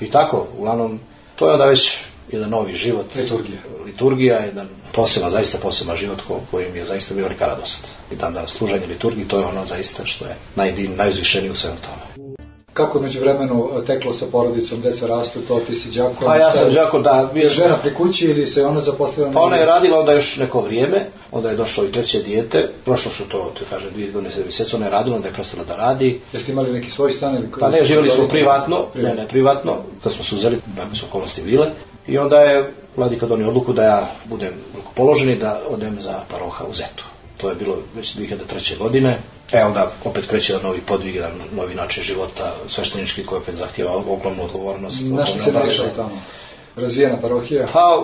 I tako, uglavnom, to je onda već jedan novi život. Liturgija. Liturgija, jedan poseban, zaista poseban život ko, koji mi je zaista bio velika radost. I dan danas služenje liturgiji, to je ono zaista što je najdin, najuzvišenije u svemu tome. Kako je među vremenu teklo sa porodicom, deca rastu, to ti si đako? Pa ja sam đako, da. Bio žena pri kući ili se ona zaposlila? Pa ona je radila onda još neko vrijeme, onda je došlo i treće dijete, prošlo su to, ti kaže, dvije godine, sedam mjeseca, ona je radila, onda je prestala da radi. Jeste imali neki svoj stan ili? Pa ne, živjeli smo privatno, ne, ne, privatno, kad smo se uzeli, da su okolnosti bile. I onda je vladika donio odluku da ja budem rukopoloženi, da odem za paroha u Zetu. To je bilo već 2003. godine. E onda opet kreće jedan novi podvig, jedan novi način života sveštenički koji opet zahtjeva ogromnu odgovornost. Na što se dešao tamo? Razvijena parohija? Pa,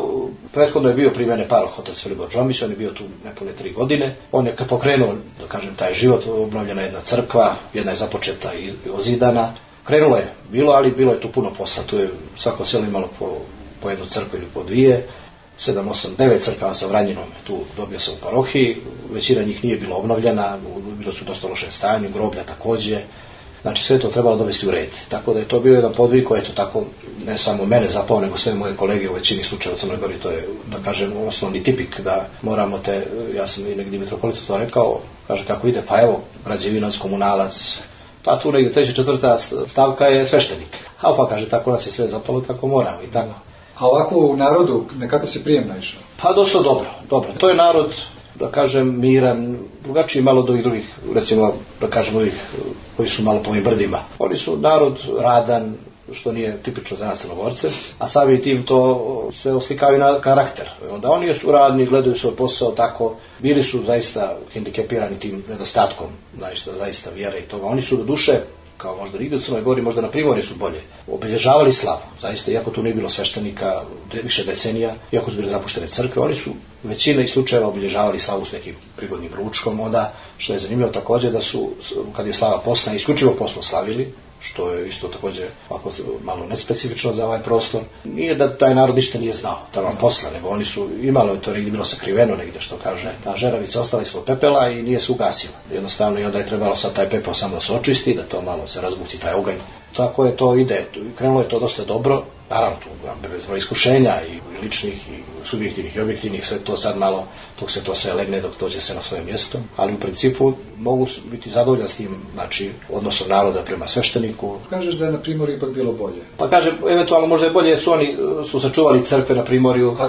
prethodno je bio pri mene paroh otac Filibor Džomić, on je bio tu nepune tri godine. On je pokrenuo, da kažem, taj život, obnovljena jedna crkva, jedna je započeta i ozidana. Krenulo je, bilo, ali bilo je tu puno posla. Tu je svako selo imalo po po jednu crkvu ili po dvije, sedam, osam, devet crkava sa Vranjinom tu dobio sam u parohiji, većina njih nije bila obnovljena, bilo su dosta loše stanju, groblja također, znači sve to trebalo dovesti u red. Tako da je to bio jedan podvig koji je to tako ne samo mene zapao, nego sve moje kolege u većini slučajeva u Crnoj Gori, to je, da kažem, osnovni tipik da moramo te, ja sam i negdje mitropolitu to rekao, kaže kako ide, pa evo, građevinac, komunalac, pa tu negdje treća, četvrta stavka je sveštenik. A pa kaže, tako nas je sve zapalo, tako moramo i tako. A ovako u narodu, nekako se prijem naišao? Pa dosta dobro, dobro. To je narod, da kažem, miran, drugačiji malo od ovih drugih, recimo, da kažem, ovih koji su malo po ovim brdima. Oni su narod radan, što nije tipično za nas crnogorce, a sami tim to se oslikaju na karakter. Onda oni su radni, gledaju svoj posao tako, bili su zaista hendikepirani tim nedostatkom, zaista, zaista vjere i toga. Oni su do duše kao možda nigdje u Crnoj Gori, možda na Primorje su bolje, obilježavali slavu. Zaista, iako tu nije bilo sveštenika više decenija, iako su bile zapuštene crkve, oni su većina i slučajeva obilježavali slavu s nekim prigodnim ručkom. Onda, što je zanimljivo također, da su, kad je slava posla, isključivo poslo slavili, što je isto također ovako malo nespecifično za ovaj prostor. Nije da taj narod ništa nije znao, da vam posla, nego oni su, imalo je to negdje bilo sakriveno negdje što kaže, ta žeravica ostala ispod pepela i nije se ugasila. Jednostavno i onda je trebalo sad taj pepel samo da se očisti, da to malo se razbuti taj oganj tako je to ide. Krenulo je to dosta dobro, naravno tu bez iskušenja i ličnih i subjektivnih i objektivnih, sve to sad malo, dok se to sve legne, dok dođe se na svoje mjesto, ali u principu mogu biti zadovoljan s tim, znači, odnosom naroda prema svešteniku. Kažeš da je na Primorju ipak bilo bolje? Pa kaže, eventualno možda je bolje su oni su sačuvali crkve na Primorju. A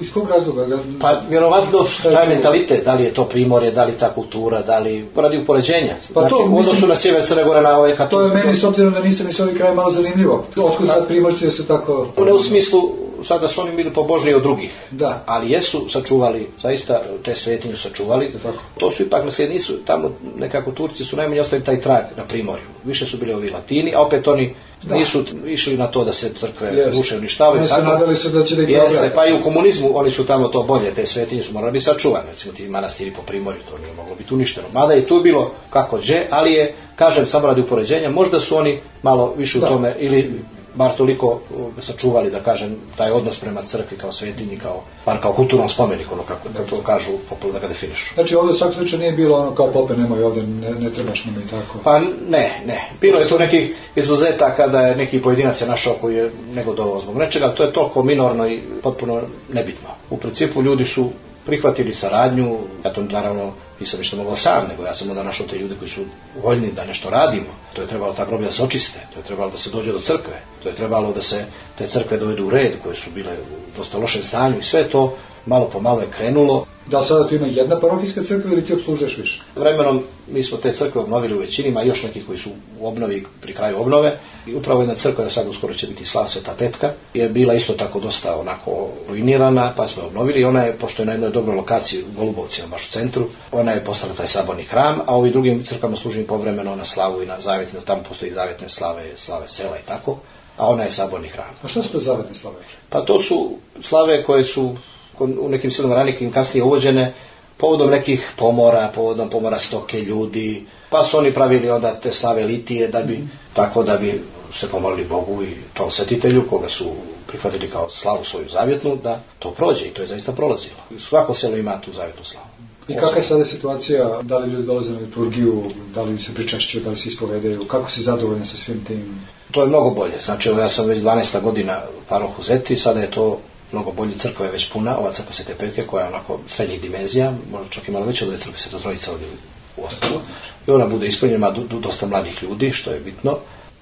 iz kog razloga? Pa vjerovatno taj mentalitet, da li je to Primorje, da li ta kultura, da li radi upoređenja. Pa znači, to, u odnosu na sjever Crne Gore na ove To je meni, s obzirom da nisam iz ovih kraja malo zanimljivo. Otkud sad Primorci su tako... Ne u smislu sada su oni bili pobožniji od drugih. Da. Ali jesu sačuvali, zaista te svetinju sačuvali. To su ipak nasljednici, tamo nekako Turci su najmanje ostavili taj trag na primorju. Više su bili ovi Latini, a opet oni nisu išli na to da se crkve yes. ruše uništavaju. Oni su nadali se da će da Jeste, pa i u komunizmu oni su tamo to bolje, te svetinje su morali biti sačuvane. Recimo ti manastiri po primorju, to nije moglo biti uništeno. Mada je tu bilo kako dže, ali je, kažem, samo radi upoređenja, možda su oni malo više u tome, ili bar toliko sačuvali, da kažem, taj odnos prema crkvi kao svetinji, kao, bar kao kulturnom spomeniku, ono kako da to kažu, popularno da ga definišu. Znači ovdje u svakom slučaju nije bilo ono kao pope, nemoj ovdje, ne, ne trebaš nam i tako. Pa ne, ne. Bilo je tu nekih izuzetaka da je neki pojedinac je našao koji je negodovao zbog nečega, ali to je toliko minorno i potpuno nebitno. U principu ljudi su prihvatili saradnju, ja to naravno nisam ništa mogao sam, nego ja sam onda našao te ljude koji su voljni da nešto radimo. To je trebalo ta groblja se očiste, to je trebalo da se dođe do crkve, to je trebalo da se te crkve dovedu u red, koje su bile u dosta lošem stanju i sve to malo po malo je krenulo. Da sada tu ima jedna parohijska crkva ili ti obslužuješ više? Vremenom mi smo te crkve obnovili u većini, ima još nekih koji su u obnovi pri kraju obnove. I upravo jedna crkva, da sad uskoro će biti Slava Sveta Petka, je bila isto tako dosta onako ruinirana, pa smo je obnovili ona je, pošto je na jednoj dobroj lokaciji u Golubovcima, baš u centru, ona je postala taj saborni hram, a ovi drugim crkvama služi povremeno na slavu i na zavetne, tamo postoji zavetne slave, slave sela i tako, a ona je saborni hram. A što su to zavetne slave? Pa to su slave koje su u nekim silama ranikim kasnije uvođene povodom nekih pomora, povodom pomora stoke ljudi, pa su oni pravili onda te slave litije da bi, tako da bi se pomolili Bogu i tom svetitelju koga su prihvatili kao slavu svoju zavjetnu, da to prođe i to je zaista prolazilo. Svako selo ima tu zavjetnu slavu. I kakva je sada situacija, da li ljudi dolaze na liturgiju, da li se pričašćuju, da li se ispovedaju, kako si zadovoljan sa svim tim? To je mnogo bolje, znači ja sam već 12. godina paroh u Zeti, sada je to mnogo bolje, crkva je već puna, ova crkva Svete Petke koja je onako srednjih dimenzija, možda čak i malo veća od ove crkve Trojica ovdje u ostalo. I ona bude ispunjena dosta mladih ljudi, što je bitno.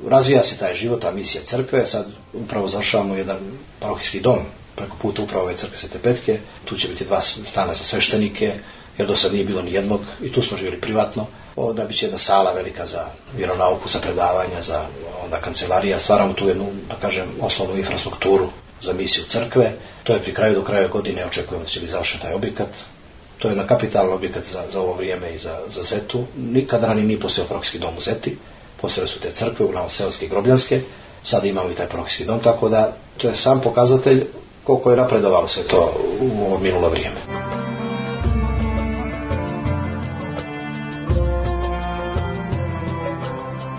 Razvija se taj život, ta misija crkve, sad upravo završavamo jedan parohijski dom preko puta upravo ove crkve Svete Petke, tu će biti dva stana za sveštenike, jer do sad nije bilo ni jednog i tu smo živjeli privatno. da bi će jedna sala velika za vjeronauku, za predavanja, za onda kancelarija. Stvaramo tu jednu, da kažem, osnovnu infrastrukturu za misiju crkve. To je pri kraju do kraja godine, očekujemo da će biti završen taj objekat. To je na kapitalan objekat za, za ovo vrijeme i za, za Zetu. Nikad rani nije postojao prokski dom u Zeti. Postojale su te crkve, uglavnom seoske i grobljanske. Sada imamo i taj prokski dom, tako da to je sam pokazatelj koliko je napredovalo sve to u ovo minulo vrijeme.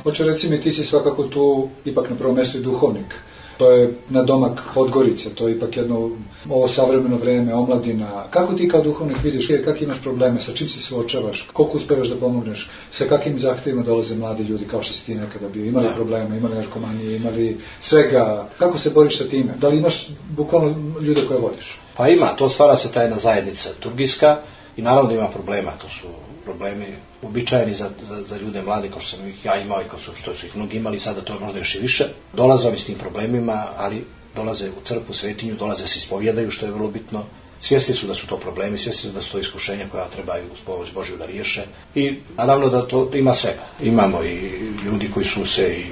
Hoće recimo ti si svakako tu ipak na prvom mjestu i duhovnik to je na domak Podgorice, to je ipak jedno ovo savremeno vrijeme, omladina. Kako ti kao duhovnik vidiš, kakve imaš probleme, sa čim se suočavaš, koliko uspjevaš da pomogneš, sa kakvim zahtjevima dolaze mladi ljudi kao što si ti nekada bio, imali problema, imali narkomanije, imali svega, kako se boriš sa time, da li imaš bukvalno ljude koje vodiš? Pa ima, to stvara se ta jedna zajednica turgijska i naravno da ima problema, to su problemi uobičajeni za, za, za, ljude mlade kao što sam ih ja imao i kao što su ih mnogi imali, sada to je možda još i više. Dolaze oni s tim problemima, ali dolaze u crkvu, svetinju, dolaze se ispovjedaju, što je vrlo bitno. Svjesni su da su to problemi, svjesni su da su to iskušenja koja trebaju uz pomoć Božju da riješe. I naravno da to ima svega. Imamo i ljudi koji su se i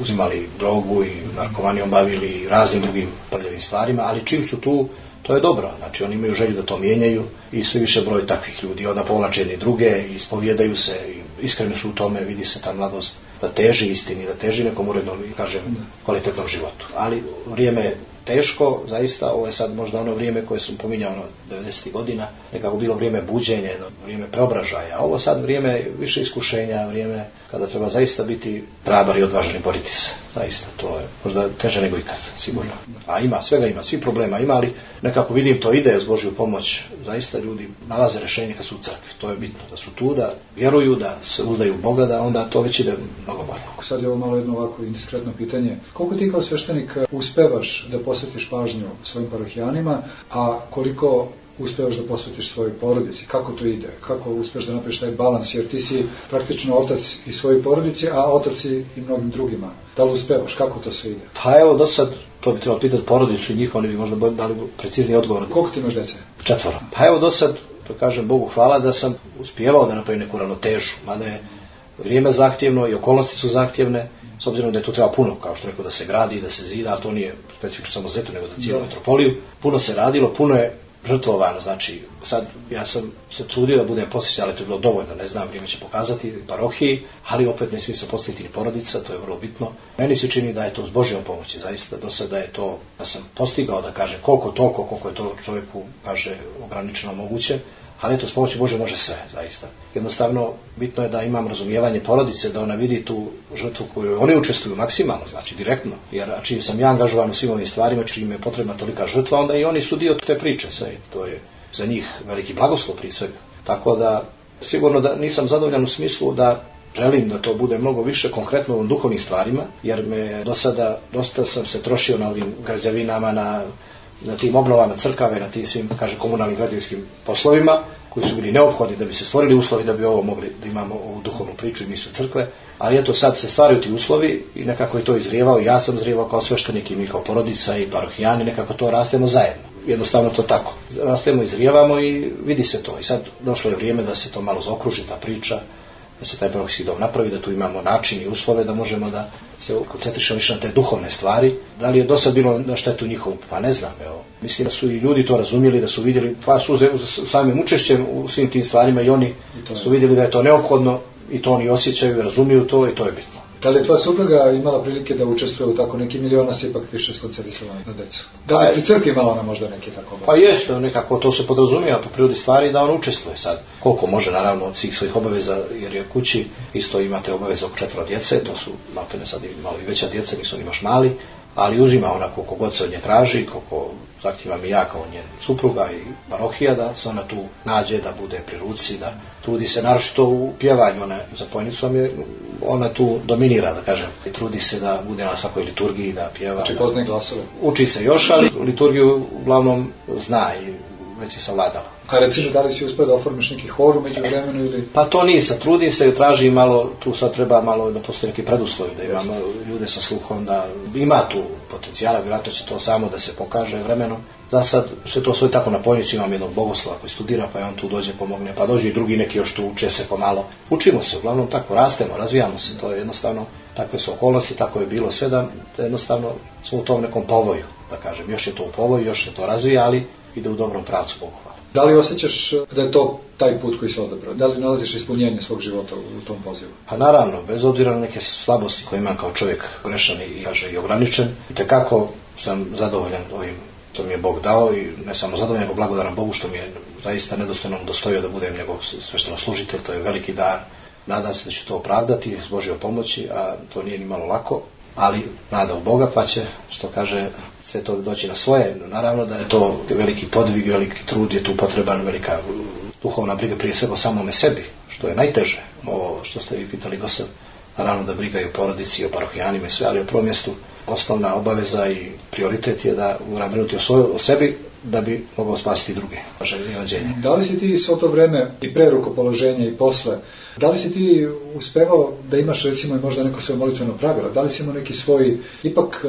uzimali drogu i narkomanijom bavili i raznim drugim prljavim stvarima, ali čim su tu to je dobro, znači oni imaju želju da to mijenjaju i sve više broj takvih ljudi, onda povlače druge, ispovjedaju se, i iskreno su u tome, vidi se ta mladost da teži istini, da teži nekom urednom, kažem, kvalitetnom životu. Ali vrijeme je teško, zaista, ovo je sad možda ono vrijeme koje sam pominjao ono 90. godina, nekako bilo vrijeme buđenja, vrijeme preobražaja, a ovo sad vrijeme više iskušenja, vrijeme kada treba zaista biti hrabar i odvažan i boriti se. Zaista, to je možda teže nego ikad, sigurno. A ima, svega ima, svi problema ima, ali nekako vidim to ide s Božju pomoć, zaista ljudi nalaze rješenje kad su u crkvi, to je bitno, da su tu, da vjeruju, da se uzdaju Boga, da onda to već ide mnogo bolje. Sad je ovo malo jedno ovako indiskretno pitanje. Koliko ti kao sveštenik uspevaš da posvetiš pažnju svojim parohijanima, a koliko uspevaš da posvetiš svojoj porodici, kako to ide, kako uspeš da napraviš taj balans, jer ti si praktično otac i svojoj porodici, a otac i mnogim drugima. Da li uspevaš, kako to sve ide? Pa evo, do sad, to bi trebalo pitati porodicu i njih, oni bi možda dali precizni odgovor. Koliko ti imaš djece? Četvoro. Pa evo, do sad, to kažem Bogu hvala, da sam uspjevao da napravim neku ravnotežu, mada je vrijeme zahtjevno i okolnosti su zahtjevne, s obzirom da je tu treba puno, kao što rekao, da se gradi, da se zida, a to nije specifično samo Zetu, nego za cijelu metropoliju. Puno se radilo, puno je žrtvovano, znači sad ja sam se trudio da budem posjećan, ali to je bilo dovoljno, ne znam, vrijeme će pokazati parohiji, ali opet ne smije se postaviti ni porodica, to je vrlo bitno. Meni se čini da je to s Božjom pomoći, zaista do sada je to, da sam postigao da kažem koliko toliko, koliko je to čovjeku, kaže, ograničeno moguće, ali eto, s pomoći Bože može sve, zaista. Jednostavno, bitno je da imam razumijevanje porodice, da ona vidi tu žrtvu koju oni učestvuju maksimalno, znači direktno. Jer čim sam ja angažovan u svim ovim stvarima, čim je potrebna tolika žrtva, onda i oni su dio te priče, sve. To je za njih veliki blagoslov prije svega. Tako da, sigurno da nisam zadovoljan u smislu da želim da to bude mnogo više konkretno u duhovnim stvarima, jer me do sada dosta sam se trošio na ovim građevinama, na na tim obnovama crkave, na tim svim, kaže, komunalnim građevinskim poslovima, koji su bili neophodni da bi se stvorili uslovi da bi ovo mogli da imamo ovu duhovnu priču i misu crkve, ali eto sad se stvaraju ti uslovi i nekako je to izrijevao, ja sam zrijevao kao sveštenik i mi kao porodica i parohijani, nekako to rastemo zajedno. Jednostavno to tako. Rastemo, izrijevamo i vidi se to. I sad došlo je vrijeme da se to malo zaokruži, ta priča, da se taj parohijski dom napravi, da tu imamo način i uslove da možemo da se koncentrišemo više na te duhovne stvari. Da li je do sad bilo na štetu njihovom? Pa ne znam, evo. Mislim da su i ljudi to razumjeli, da su vidjeli, pa su samim učešćem u svim tim stvarima i oni su vidjeli da je to neophodno i to oni osjećaju, razumiju to i to je bitno. Da li je tvoja supruga imala prilike da učestvuje u tako neki milion, nas ipak više skoncentrisala na decu? Da li pri crkvi imala ona možda neke tako? Pa jeste, nekako to se podrazumijeva po prirodi stvari da on učestvuje sad. Koliko može, naravno, od svih svojih obaveza, jer je kući, isto imate obaveze oko četvora djece, to su, maltene sad malo i veća djeca, nisu ni baš mali, ali uzima onako koliko god se od nje traži, koliko zahtijevam i ja kao njen supruga i parohija da se ona tu nađe, da bude pri ruci, da trudi se, naročito u pjevanju, ona za pojnicom je, ona tu dominira, da kažem, i trudi se da bude na svakoj liturgiji, da pjeva. Znači poznaje glasove? Uči se još, ali liturgiju uglavnom zna i već je savladala. A recimo, da li si uspio da oformiš neki hor među vremenu ili... Pa to nisam, trudim se i traži malo, tu sad treba malo da postoji neki preduslovi, da imamo ljude sa sluhom, da ima tu potencijala, vjerojatno će to samo da se pokaže vremenom. Za sad se to svoje tako na polnici, imam jednog bogoslova koji studira, pa je on tu dođe, pomogne, pa dođe i drugi neki još tu uče se pomalo. Učimo se, uglavnom tako, rastemo, razvijamo se, to je jednostavno, takve su okolnosti, tako je bilo sve da jednostavno smo u tom nekom povoju, da kažem, još je to u povoju, još se to razvija, ali ide u dobrom pravcu, Bogu Da li osjećaš da je to taj put koji se odabrao? Da li nalaziš ispunjenje svog života u tom pozivu? Pa naravno, bez obzira na neke slabosti koje ima kao čovjek grešan i, kaže, i ograničen, kako sam zadovoljan ovim što mi je Bog dao i ne samo zadovoljan, nego blagodaran Bogu što mi je zaista nedostojno dostojio da budem njegov svešteno služitelj, to je veliki dar. Nadam se da će to opravdati s Božjom pomoći, a to nije ni malo lako ali nada u Boga pa će, što kaže, sve to doći na svoje. Naravno da je to veliki podvig, veliki trud, je tu potreban velika duhovna briga prije svega o samome sebi, što je najteže, ovo što ste vi pitali do sad. Naravno da briga i o porodici, i o parohijanima i sve, ali u prvom mjestu osnovna obaveza i prioritet je da moram brinuti o, sebi da bi mogao spasiti druge. Da li si ti svo to vreme i pre rukopoloženja i posle da li si ti uspevao da imaš recimo možda neko svoje molitveno pravilo? Da li si imao neki svoj, ipak e,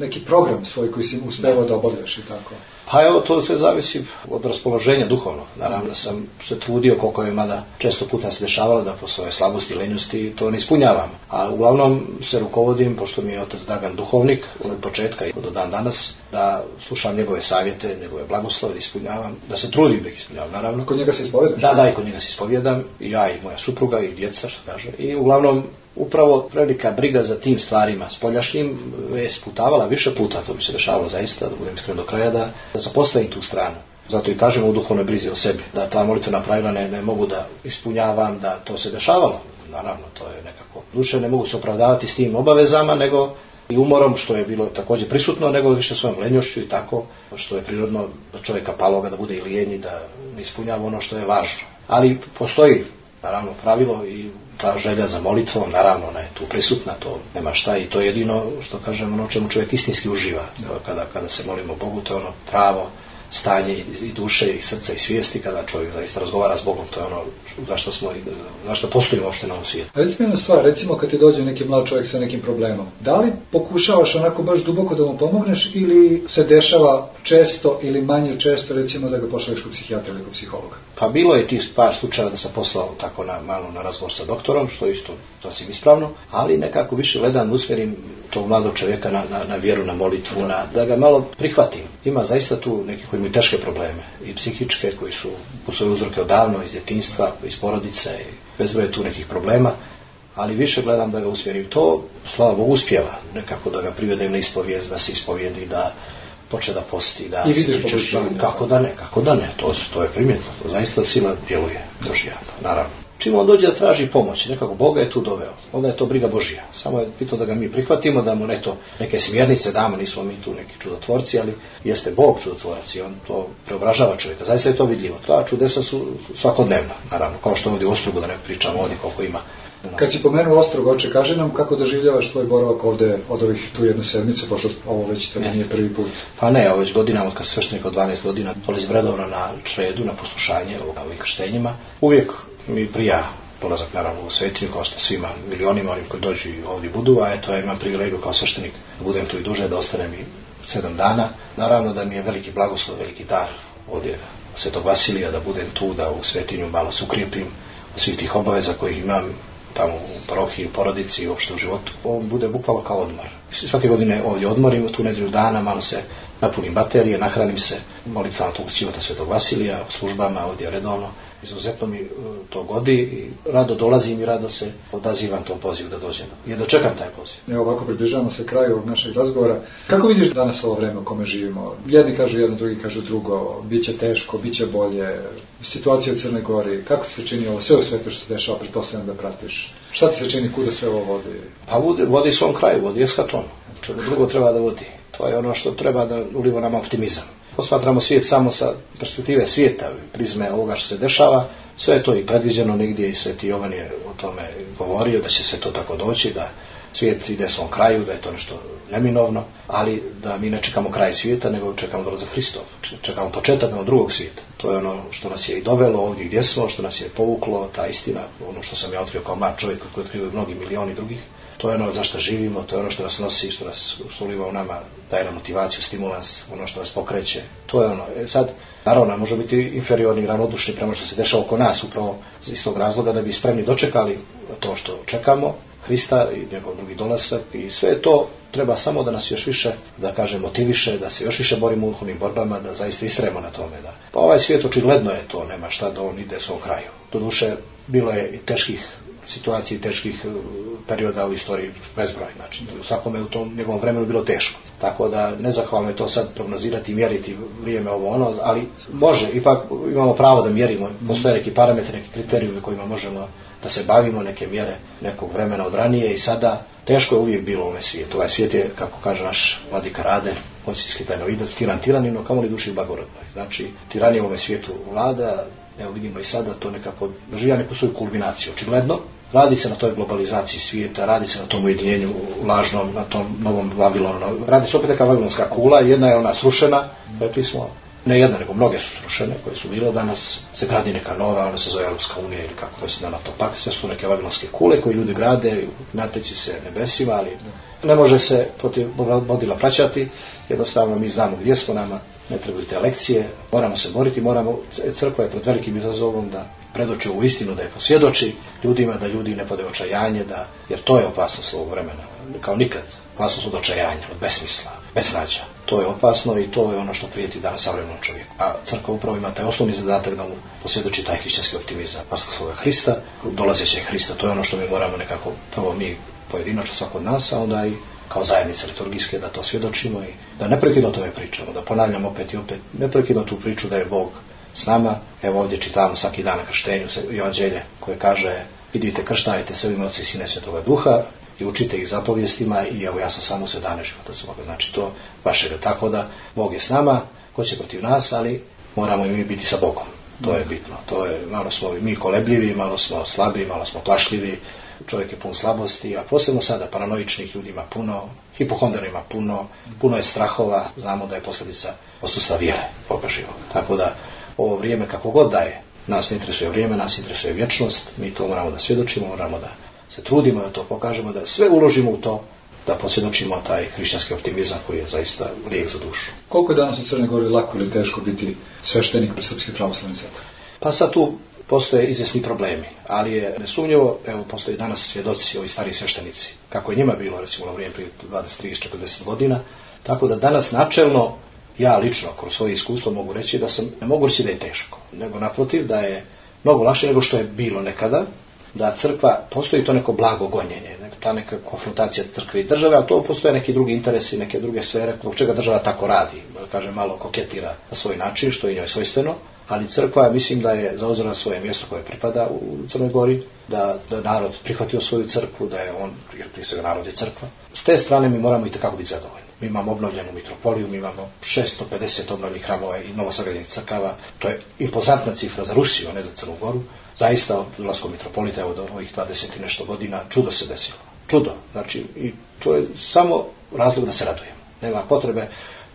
neki program svoj koji si uspevao da obavljaš i tako? Pa evo, to sve zavisi od raspoloženja duhovnog. Naravno da sam se trudio koliko je mada često puta se dešavalo da po svoje slabosti i lenjosti to ne ispunjavam. A uglavnom se rukovodim, pošto mi je otac Dragan duhovnik od početka i do dan danas, da slušam njegove savjete, njegove blagoslove, da ispunjavam, da se trudim da ih ispunjavam, naravno. Kod njega se ispovjedaš? Da, da, i kod njega se ispovjedam, i ja i moja supruga i djeca, što kaže. I uglavnom upravo velika briga za tim stvarima spoljašnjim je sputavala više puta, to bi se dešavalo zaista, da budem iskren do kraja, da, da zapostavim tu stranu. Zato i kažemo u duhovnoj brizi o sebi, da ta molitvena pravila ne, ne mogu da ispunjavam, da to se dešavalo. Naravno, to je nekako duše, ne mogu se opravdavati s tim obavezama, nego i umorom, što je bilo također prisutno, nego više svojom lenjošću i tako, što je prirodno čovjeka paloga da bude i lijenji, da ispunjava ono što je važno. Ali postoji naravno pravilo i ta želja za molitvom, naravno ona je tu prisutna, to nema šta i to je jedino što kažem ono čemu čovjek istinski uživa. Kada, kada se molimo Bogu, to je ono pravo stanje i duše i srca i svijesti kada čovjek zaista razgovara s Bogom, to je ono zašto smo zašto postojimo uopšte na ovom svijetu. A recimo jedna stvar, recimo kad ti dođe neki mlad čovjek sa nekim problemom, da li pokušavaš onako baš duboko da mu pomogneš ili se dešava često ili manje često recimo da ga pošalješ kod psihijatra ili kod psihologa? Pa bilo je tih par slučajeva da sam poslao tako na, malo na razgovor sa doktorom, što je isto sasvim ispravno, ali nekako više gledam, usmjerim tog mladog čovjeka na, na, na vjeru, na molitvu, na, da ga malo prihvatim. Ima zaista tu neki koji imaju teške probleme i psihičke koji su u svoje uzroke odavno iz djetinstva, iz porodice i bezbroj tu nekih problema, ali više gledam da ga usmjerim. To, slava Bogu uspjeva, nekako da ga privedem na ispovijest, da se ispovijedi, da poče da posti, da I vidiš kako da ne, kako da ne, to, to je primjetno, to zaista sila djeluje, Božija, naravno. Čim on dođe da traži pomoć, nekako Boga je tu doveo, onda je to briga Božija. Samo je pitao da ga mi prihvatimo, da mu neto neke smjernice damo, nismo mi tu neki čudotvorci, ali jeste Bog čudotvorac i on to preobražava čovjeka. Zaista je to vidljivo. Ta čudesa su svakodnevna, naravno, kao što ovdje u Ostrogu, da ne pričamo ovdje koliko ima kad si pomenuo Ostrog, oče, kaži nam kako doživljavaš tvoj boravak ovdje od ovih tu jednu sedmicu, pošto ovo već tebi nije prvi put. Pa ne, ovo već godinama, od kad sveštenik od 12 godina dolazim redovno na čredu, na poslušanje ovim krštenjima. Uvijek mi prija polazak naravno u svetinju, kao što svima milionima onim koji dođu i ovdje budu, a eto ja imam privilegiju kao sveštenik budem tu i duže, da ostanem i sedam dana. Naravno da mi je veliki blagoslov, veliki dar ovdje Svetog Vasilija, da budem tu, da u svetinju malo se ukripim svih tih obaveza kojih imam tamo u parohiji, u porodici i uopšte u životu. On bude bukvalno kao odmor. Svake godine ovdje odmorim, tu nedjelju dana, malo se napunim baterije, nahranim se molitvama tog života Svetog Vasilija, u službama ovdje redovno. Izuzetno mi e, to godi i rado dolazim i rado se odazivam tom pozivu da dođem. I dočekam taj poziv. Evo ovako približavamo se kraju ovog našeg razgovora. Kako vidiš danas ovo vreme u kome živimo? Jedni kažu jedno, drugi kažu drugo. Biće teško, biće bolje. Situacija u Crnoj Gori. Kako se čini ovo? Sve u svetu što se dešava, pretpostavljam da pratiš. Šta ti se čini kuda sve ovo vodi? Pa vodi, vodi svom kraju, vodi eskatonu. Drugo treba da vodi. To je ono što treba da uliva nam optimizam posmatramo svijet samo sa perspektive svijeta, prizme ovoga što se dešava, sve je to i predviđeno negdje i Sveti Jovan je o tome govorio da će sve to tako doći, da svijet ide svom kraju, da je to nešto neminovno, ali da mi ne čekamo kraj svijeta, nego čekamo dolazak Hristov, čekamo početak jednog drugog svijeta. To je ono što nas je i dovelo ovdje gdje smo, što nas je povuklo, ta istina, ono što sam ja otkrio kao mlad čovjek koji otkrivaju mnogi milioni drugih, to je ono za što živimo, to je ono što nas nosi, što nas usuliva u nama, daje nam motivaciju, stimulans, ono što nas pokreće. To je ono. E sad, naravno, može biti inferiorni i ravnodušni prema što se dešava oko nas, upravo iz tog razloga da bi spremni dočekali to što čekamo, Hrista i njegov drugi dolazak i sve to treba samo da nas još više, da kažem, motiviše, da se još više borimo u duhovnim borbama, da zaista istrajemo na tome. Da. Pa ovaj svijet očigledno je to, nema šta da on ide svom kraju. Doduše, bilo je i teških situaciji teških e, perioda u istoriji bezbroj. Znači, svakome u tom njegovom vremenu bilo teško. Tako da nezahvalno je to sad prognozirati i mjeriti vrijeme ovo ono, ali može, ipak imamo pravo da mjerimo, postoje neki parametri, neki kriterijumi kojima možemo da se bavimo neke mjere nekog vremena od ranije i sada teško je uvijek bilo u ovom svijetu. Ovaj svijet je, kako kaže naš vladika Rade, pocijski tajnovidac, tiran tiranino, kamo li duši blagorodnoj. Znači, tiranije u ovom svijetu vlada, evo vidimo i sada to nekako doživlja neku svoju kulminaciju. Očigledno, radi se na toj globalizaciji svijeta, radi se na tom ujedinjenju lažnom, na tom novom Vavilonu. Radi se opet neka vavilonska kula, jedna je ona srušena, rekli smo, ne jedna, nego mnoge su srušene koje su bile. Danas, se gradi neka nova, ona se zove Europska unija ili kako se da na to. Pak, sve su neke vavilonske kule koje ljudi grade, nateći se nebesima, ali ne može se protiv modila praćati, jednostavno mi znamo gdje smo nama, ne trebaju te lekcije, moramo se boriti, moramo, crkva je pred velikim izazovom da predoči ovu istinu, da je posvjedoči ljudima, da ljudi ne pode očajanje, da, jer to je opasnost ovog vremena, kao nikad, opasnost od očajanja, od besmisla, besnađa. To je opasno i to je ono što prijeti danas savremenom čovjeku. A crkva upravo ima taj osnovni zadatak da mu posvjedoči taj hrišćanski optimizam. svoga Hrista, dolazeće Hrista, to je ono što mi moramo nekako, prvo mi pojedinačno svako od nas, a onda i kao zajednice liturgijske da to svjedočimo i da neprekidno tome pričamo, da ponavljamo opet i opet neprekidno tu priču da je Bog s nama. Evo ovdje čitamo svaki dan na krštenju evanđelje koje kaže idite krštajte se u ime Oca i Sine Svetoga Duha i učite ih zapovjestima i evo ja sam samo sve dane života svoga. Znači to vašeg tako da Bog je s nama, ko će protiv nas, ali moramo i mi biti sa Bogom. To je bitno. To je, malo smo mi kolebljivi, malo smo slabi, malo smo plašljivi, čovjek je pun slabosti, a posebno sada paranoičnih ljudi ima puno, hipohondera ima puno, puno je strahova, znamo da je posljedica odsustva vjere Boga živog. Tako da ovo vrijeme kako god da je, nas ne interesuje vrijeme, nas interesuje vječnost, mi to moramo da svjedočimo, moramo da se trudimo da to pokažemo, da sve uložimo u to, da posvjedočimo taj hrišćanski optimizam koji je zaista lijek za dušu. Koliko je danas u Crnoj Gori lako ili teško biti sveštenik pri Srpske pravoslavne crkve? Pa sad tu postoje izvjesni problemi, ali je nesumnjivo, evo postoji danas svjedoci ovi stari sveštenici, kako je njima bilo recimo na vrijeme prije 20, 30, 40 godina, tako da danas načelno ja lično kroz svoje iskustvo mogu reći da sam, ne mogu reći da je teško, nego naprotiv da je mnogo lakše nego što je bilo nekada, da crkva, postoji to neko blago gonjenje, ta neka konfrontacija crkve i države, a to postoje neki drugi interesi, neke druge sfere, zbog čega država tako radi, kaže malo koketira na svoj način, što je njoj svojstveno, ali crkva mislim da je zauzela svoje mjesto koje pripada u Crnoj Gori, da, da narod prihvatio svoju crkvu, da je on, jer prije svega narod je crkva. S te strane mi moramo i biti zadovoljni. Mi imamo obnovljenu mitropoliju, mi imamo 650 obnovljenih hramova i novosagrađenih crkava. To je impozantna cifra za Rusiju, a ne za Crnu Goru. Zaista od ulaskom mitropolita evo do ovih 20 i nešto godina čudo se desilo. Čudo. Znači, i to je samo razlog da se radujemo. Nema potrebe.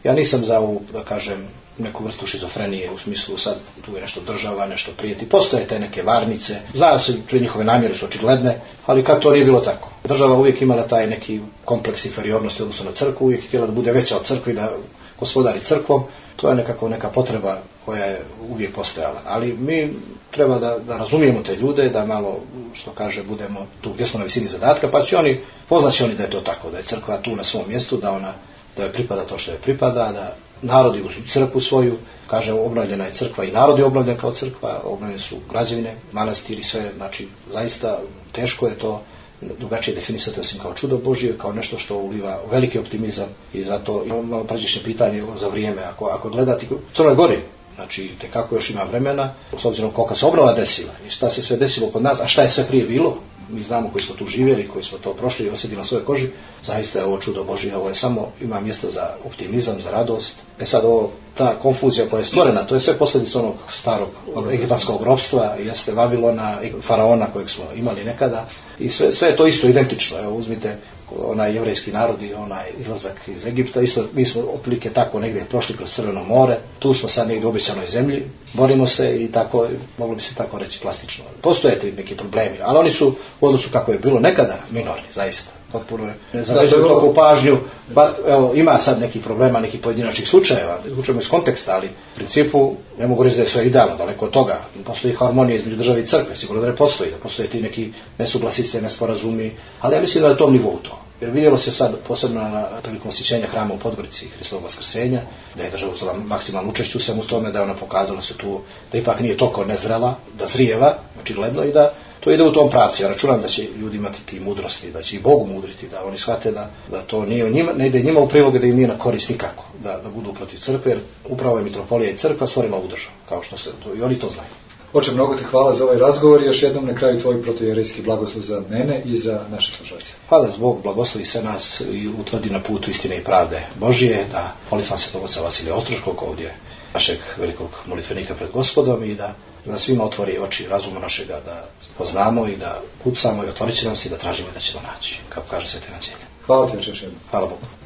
Ja nisam za ovu, da kažem, neku vrstu šizofrenije u smislu sad tu je nešto država, nešto prijeti. Postoje te neke varnice, znaju se, tu njihove namjere su očigledne, ali kad to nije bilo tako. Država uvijek imala taj neki kompleks inferiornosti odnosno na crkvu, uvijek htjela da bude veća od crkvi, da gospodari crkvom. To je nekako neka potreba koja je uvijek postojala. Ali mi treba da, da razumijemo te ljude, da malo, što kaže, budemo tu gdje smo na visini zadatka, pa će oni, poznaće oni da je to tako, da je crkva tu na svom mjestu, da ona da je pripada to što je pripada, da narodi u crkvu svoju, kaže obnovljena je crkva i narod je obnovljen kao crkva, obnovljene su građevine, manastiri, sve, znači zaista teško je to drugačije definisati osim kao čudo Božije, kao nešto što uliva veliki optimizam i zato imamo pređešnje pitanje za vrijeme. Ako, ako gledati u Crnoj Gori, znači te kako još ima vremena, s obzirom koliko se obnova desila i šta se sve desilo kod nas, a šta je sve prije bilo, mi znamo koji smo tu živjeli, koji smo to prošli i osjetili na svojoj koži, zaista je ovo čudo Božije, ovo je samo, ima mjesta za optimizam, za radost. E sad ovo, ta konfuzija koja je stvorena, to je sve posljedica onog starog egipatskog ropstva, jeste Vavilona, faraona kojeg smo imali nekada i sve, sve je to isto identično. Evo uzmite onaj jevrejski narod i onaj izlazak iz Egipta, isto mi smo otprilike tako negdje prošli kroz Crveno more, tu smo sad negdje u obećanoj zemlji, borimo se i tako, moglo bi se tako reći plastično. Postoje ti neki problemi, ali oni su u odnosu kako je bilo nekada minorni, zaista. Potpuno je ne zavređuju toliko pažnju, ba, evo, ima sad neki problema, neki pojedinačnih slučajeva, učemo iz konteksta, ali u principu ne mogu reći da je sve idealno, daleko od toga. Postoji harmonija između države i crkve, sigurno da ne postoji, da postoje ti neki nesuglasice, nesporazumi, ali ja mislim da je to nivou to. Jer vidjelo se sad posebno na prilikom osjećanja hrama u Podgorici Hristovog Vaskrsenja, da je država uzela maksimalno učešće u svemu tome, da je ona pokazala se tu da ipak nije toliko nezrela, da zrijeva, očigledno i da to ide u tom pravcu. Ja računam da će ljudi imati ti mudrosti, da će i Bog mudriti, da oni shvate da, da to nije njima, ne ide njima u prilog da im nije na korist nikako, da, da budu protiv crkve, jer upravo je mitropolija i crkva stvorila ovu državu, kao što se to, i oni to znaju. Oče, mnogo ti hvala za ovaj razgovor i još jednom na kraju tvoj protojerijski blagoslov za mene i za naše slušalce. Hvala zbog blagoslovi sve nas i utvrdi na putu istine i pravde Božije, da molitvam se sa Vasilija Ostroškog ovdje, našeg velikog molitvenika pred gospodom i da da svima otvori oči razuma našega da poznamo i da kucamo i otvorit će nam se i da tražimo da ćemo naći, kako kaže Sveti. Hvala ti još jednom. Hvala Bogu.